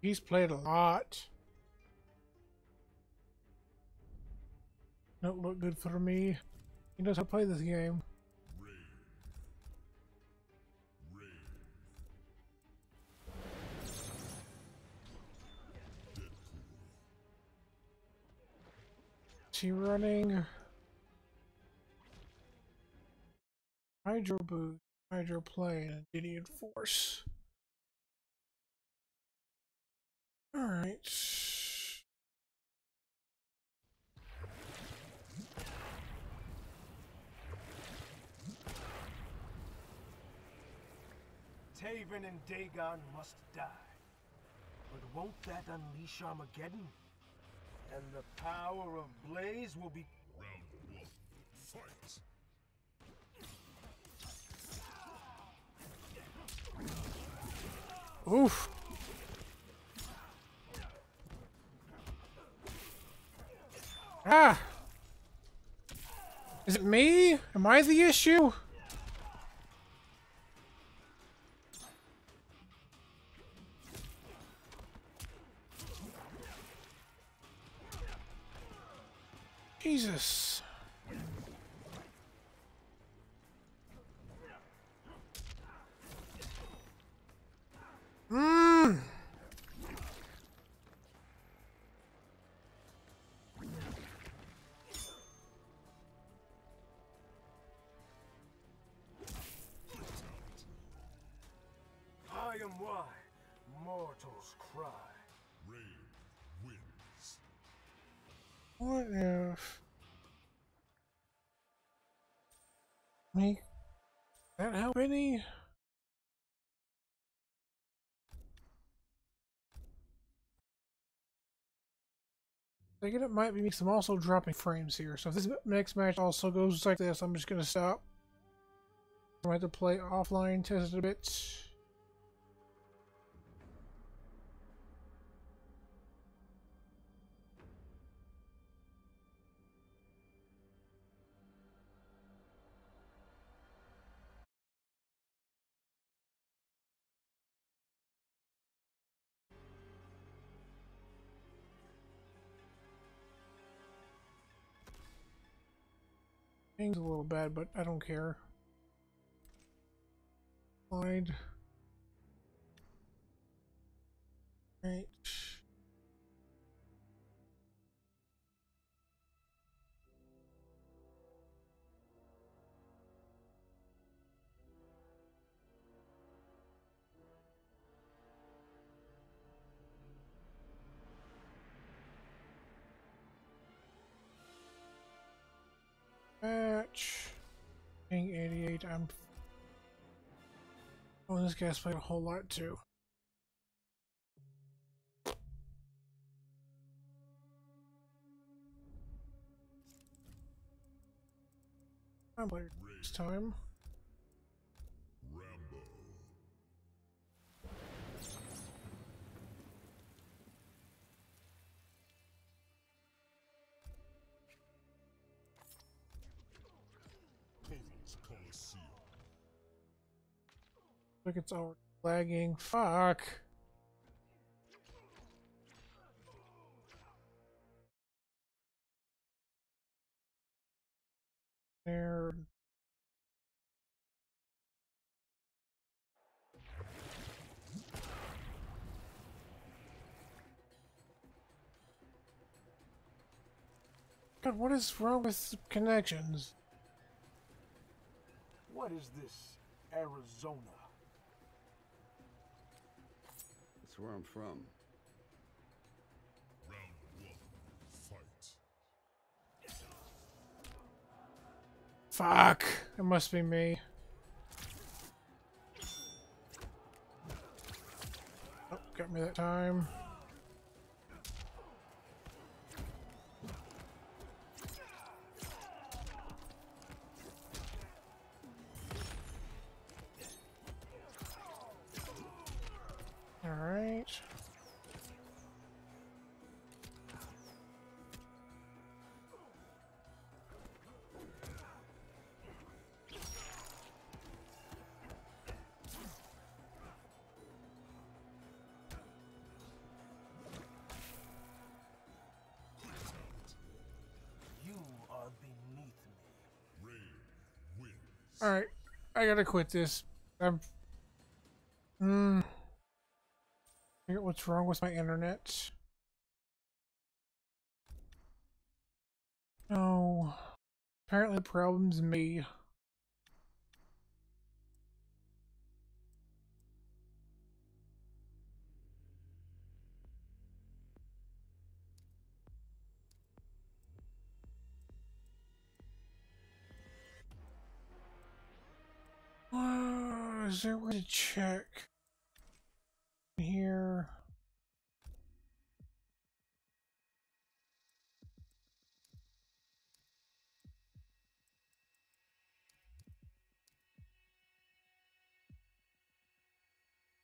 He's played a lot. Don't look good for me. He knows how to play this game. Is he running? Hydro boost, hydroplane, and Gideon force. Alright. Taven and Daegon must die. But won't that unleash Armageddon? And the power of Blaze will be... Round one. Fight. Oof. Ah! Is it me? Am I the issue? Jesus. What if make that help any? Thinking it might be because I'm also dropping frames here. So if this next match also goes like this, I'm just gonna stop. I might have to play offline, test it a bit. Thing's a little bad, but I don't care. Slide. Right. Match. King 88. I'm. Oh, this guy's played a whole lot too. I'm playing this time. Look, it's all lagging. Fuck. There. God, what is wrong with connections? What is this, Arizona? That's where I'm from. Fuck. It must be me. Oh, got me that time. All right. You are beneath me. All right. I gotta quit this. I'm. Hmm. What's wrong with my internet. No. Apparently the problem's me. Uh, is there a way to check? Here.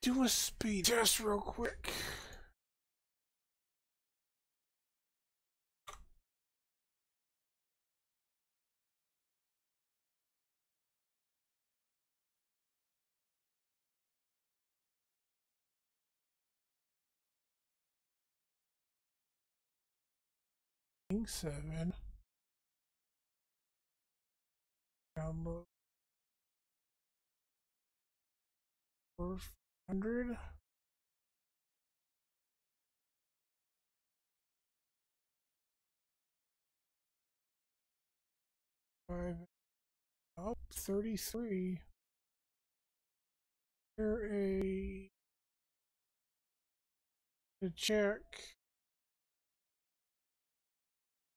Do a speed test real quick. Seven. Download. Four hundred. Five. Up oh, thirty-three. Here a to check.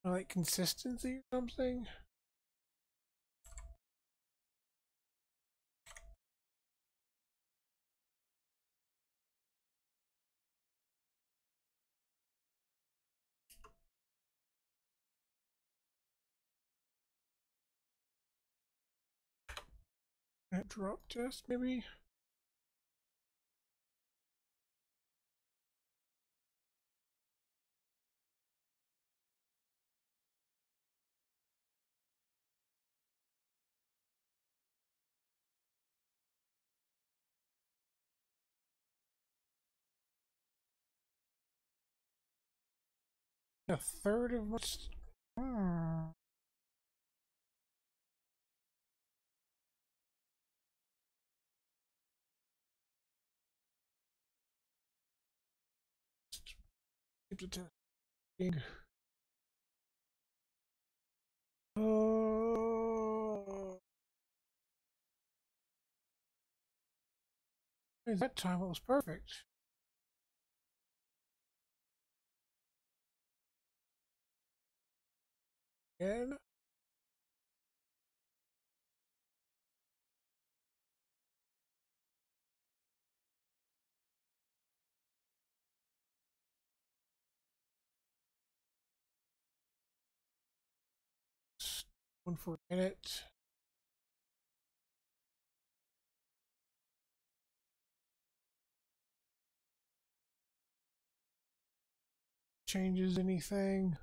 Like consistency or something? That drop test, maybe? A third of what's. Hmm. The testing. Oh. That time it was perfect. Again. One for a minute. Changes anything?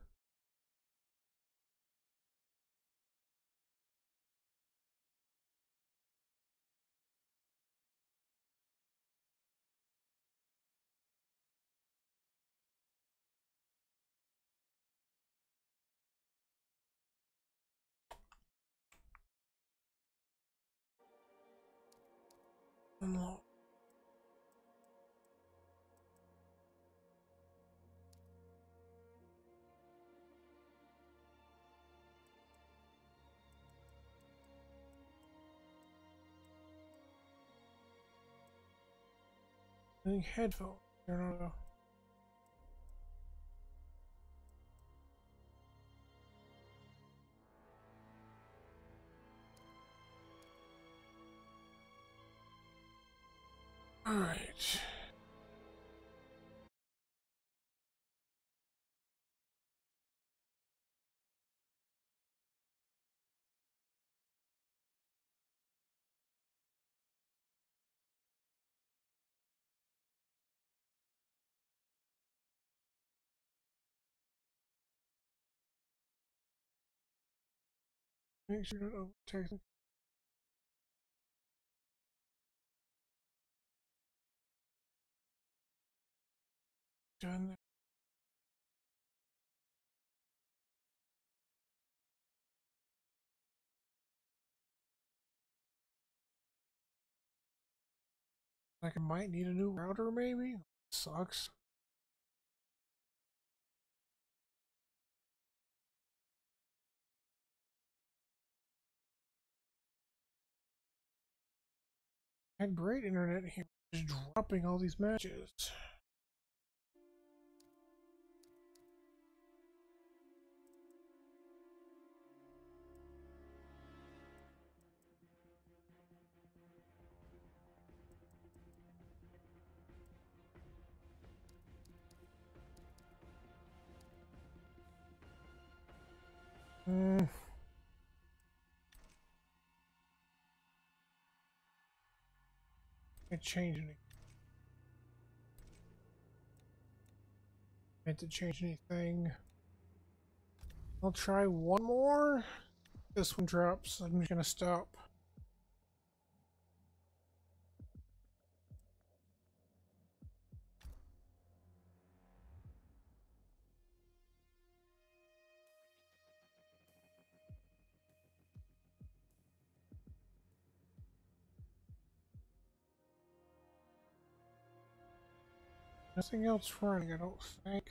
I think headphone. All right. Make sure overtake the done. Like I might need a new router maybe? Sucks. Had great internet here, just dropping all these matches. Mm. Change anything. Can't to change anything. I'll try one more. This one drops. I'm just gonna stop. Nothing else running, I don't think.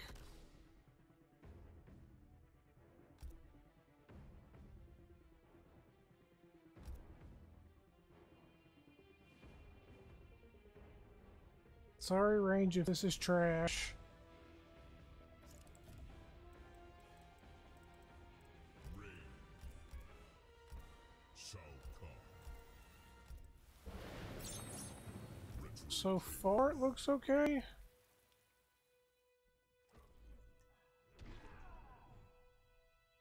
Sorry, Ranger. this is trash. So far, it looks okay.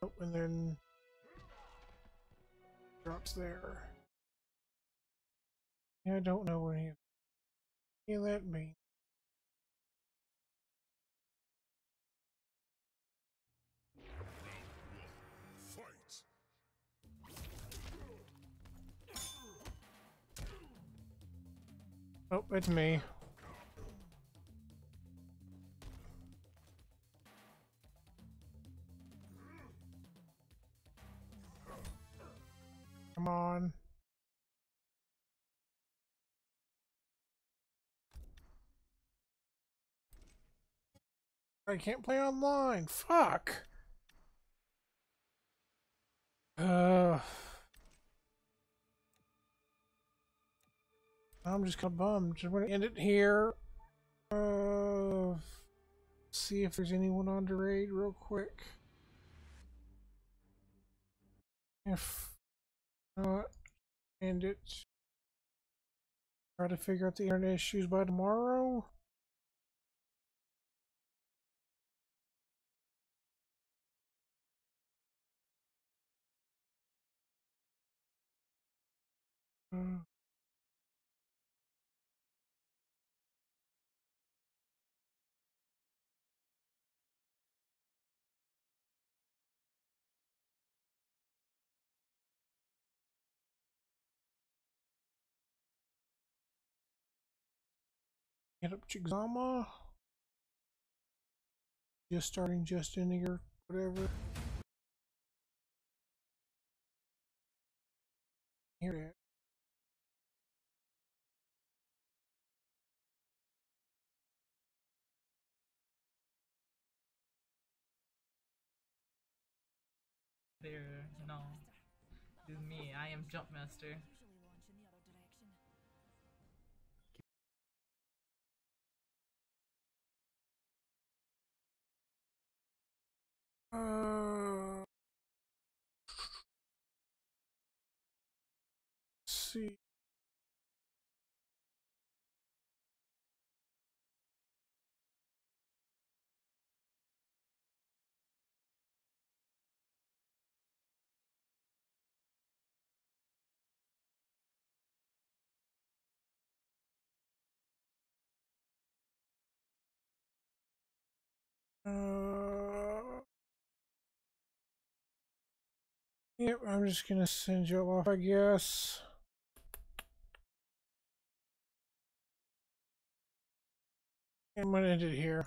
Oh, and then drops there. I don't know what he that means. Oh, it's me. Come on. I can't play online. Fuck. Uh. I'm just kind of bummed. I'm going to end it here. Uh, see if there's anyone on the raid real quick. If not, end it. Try to figure out the internet issues by tomorrow. Uh, Get up Chigzama. Just starting just in here, whatever. Here it. There, no. This is me. I am Jump Uh, see. Uh, yep, I'm just gonna send you off, I guess. I'm gonna end it here.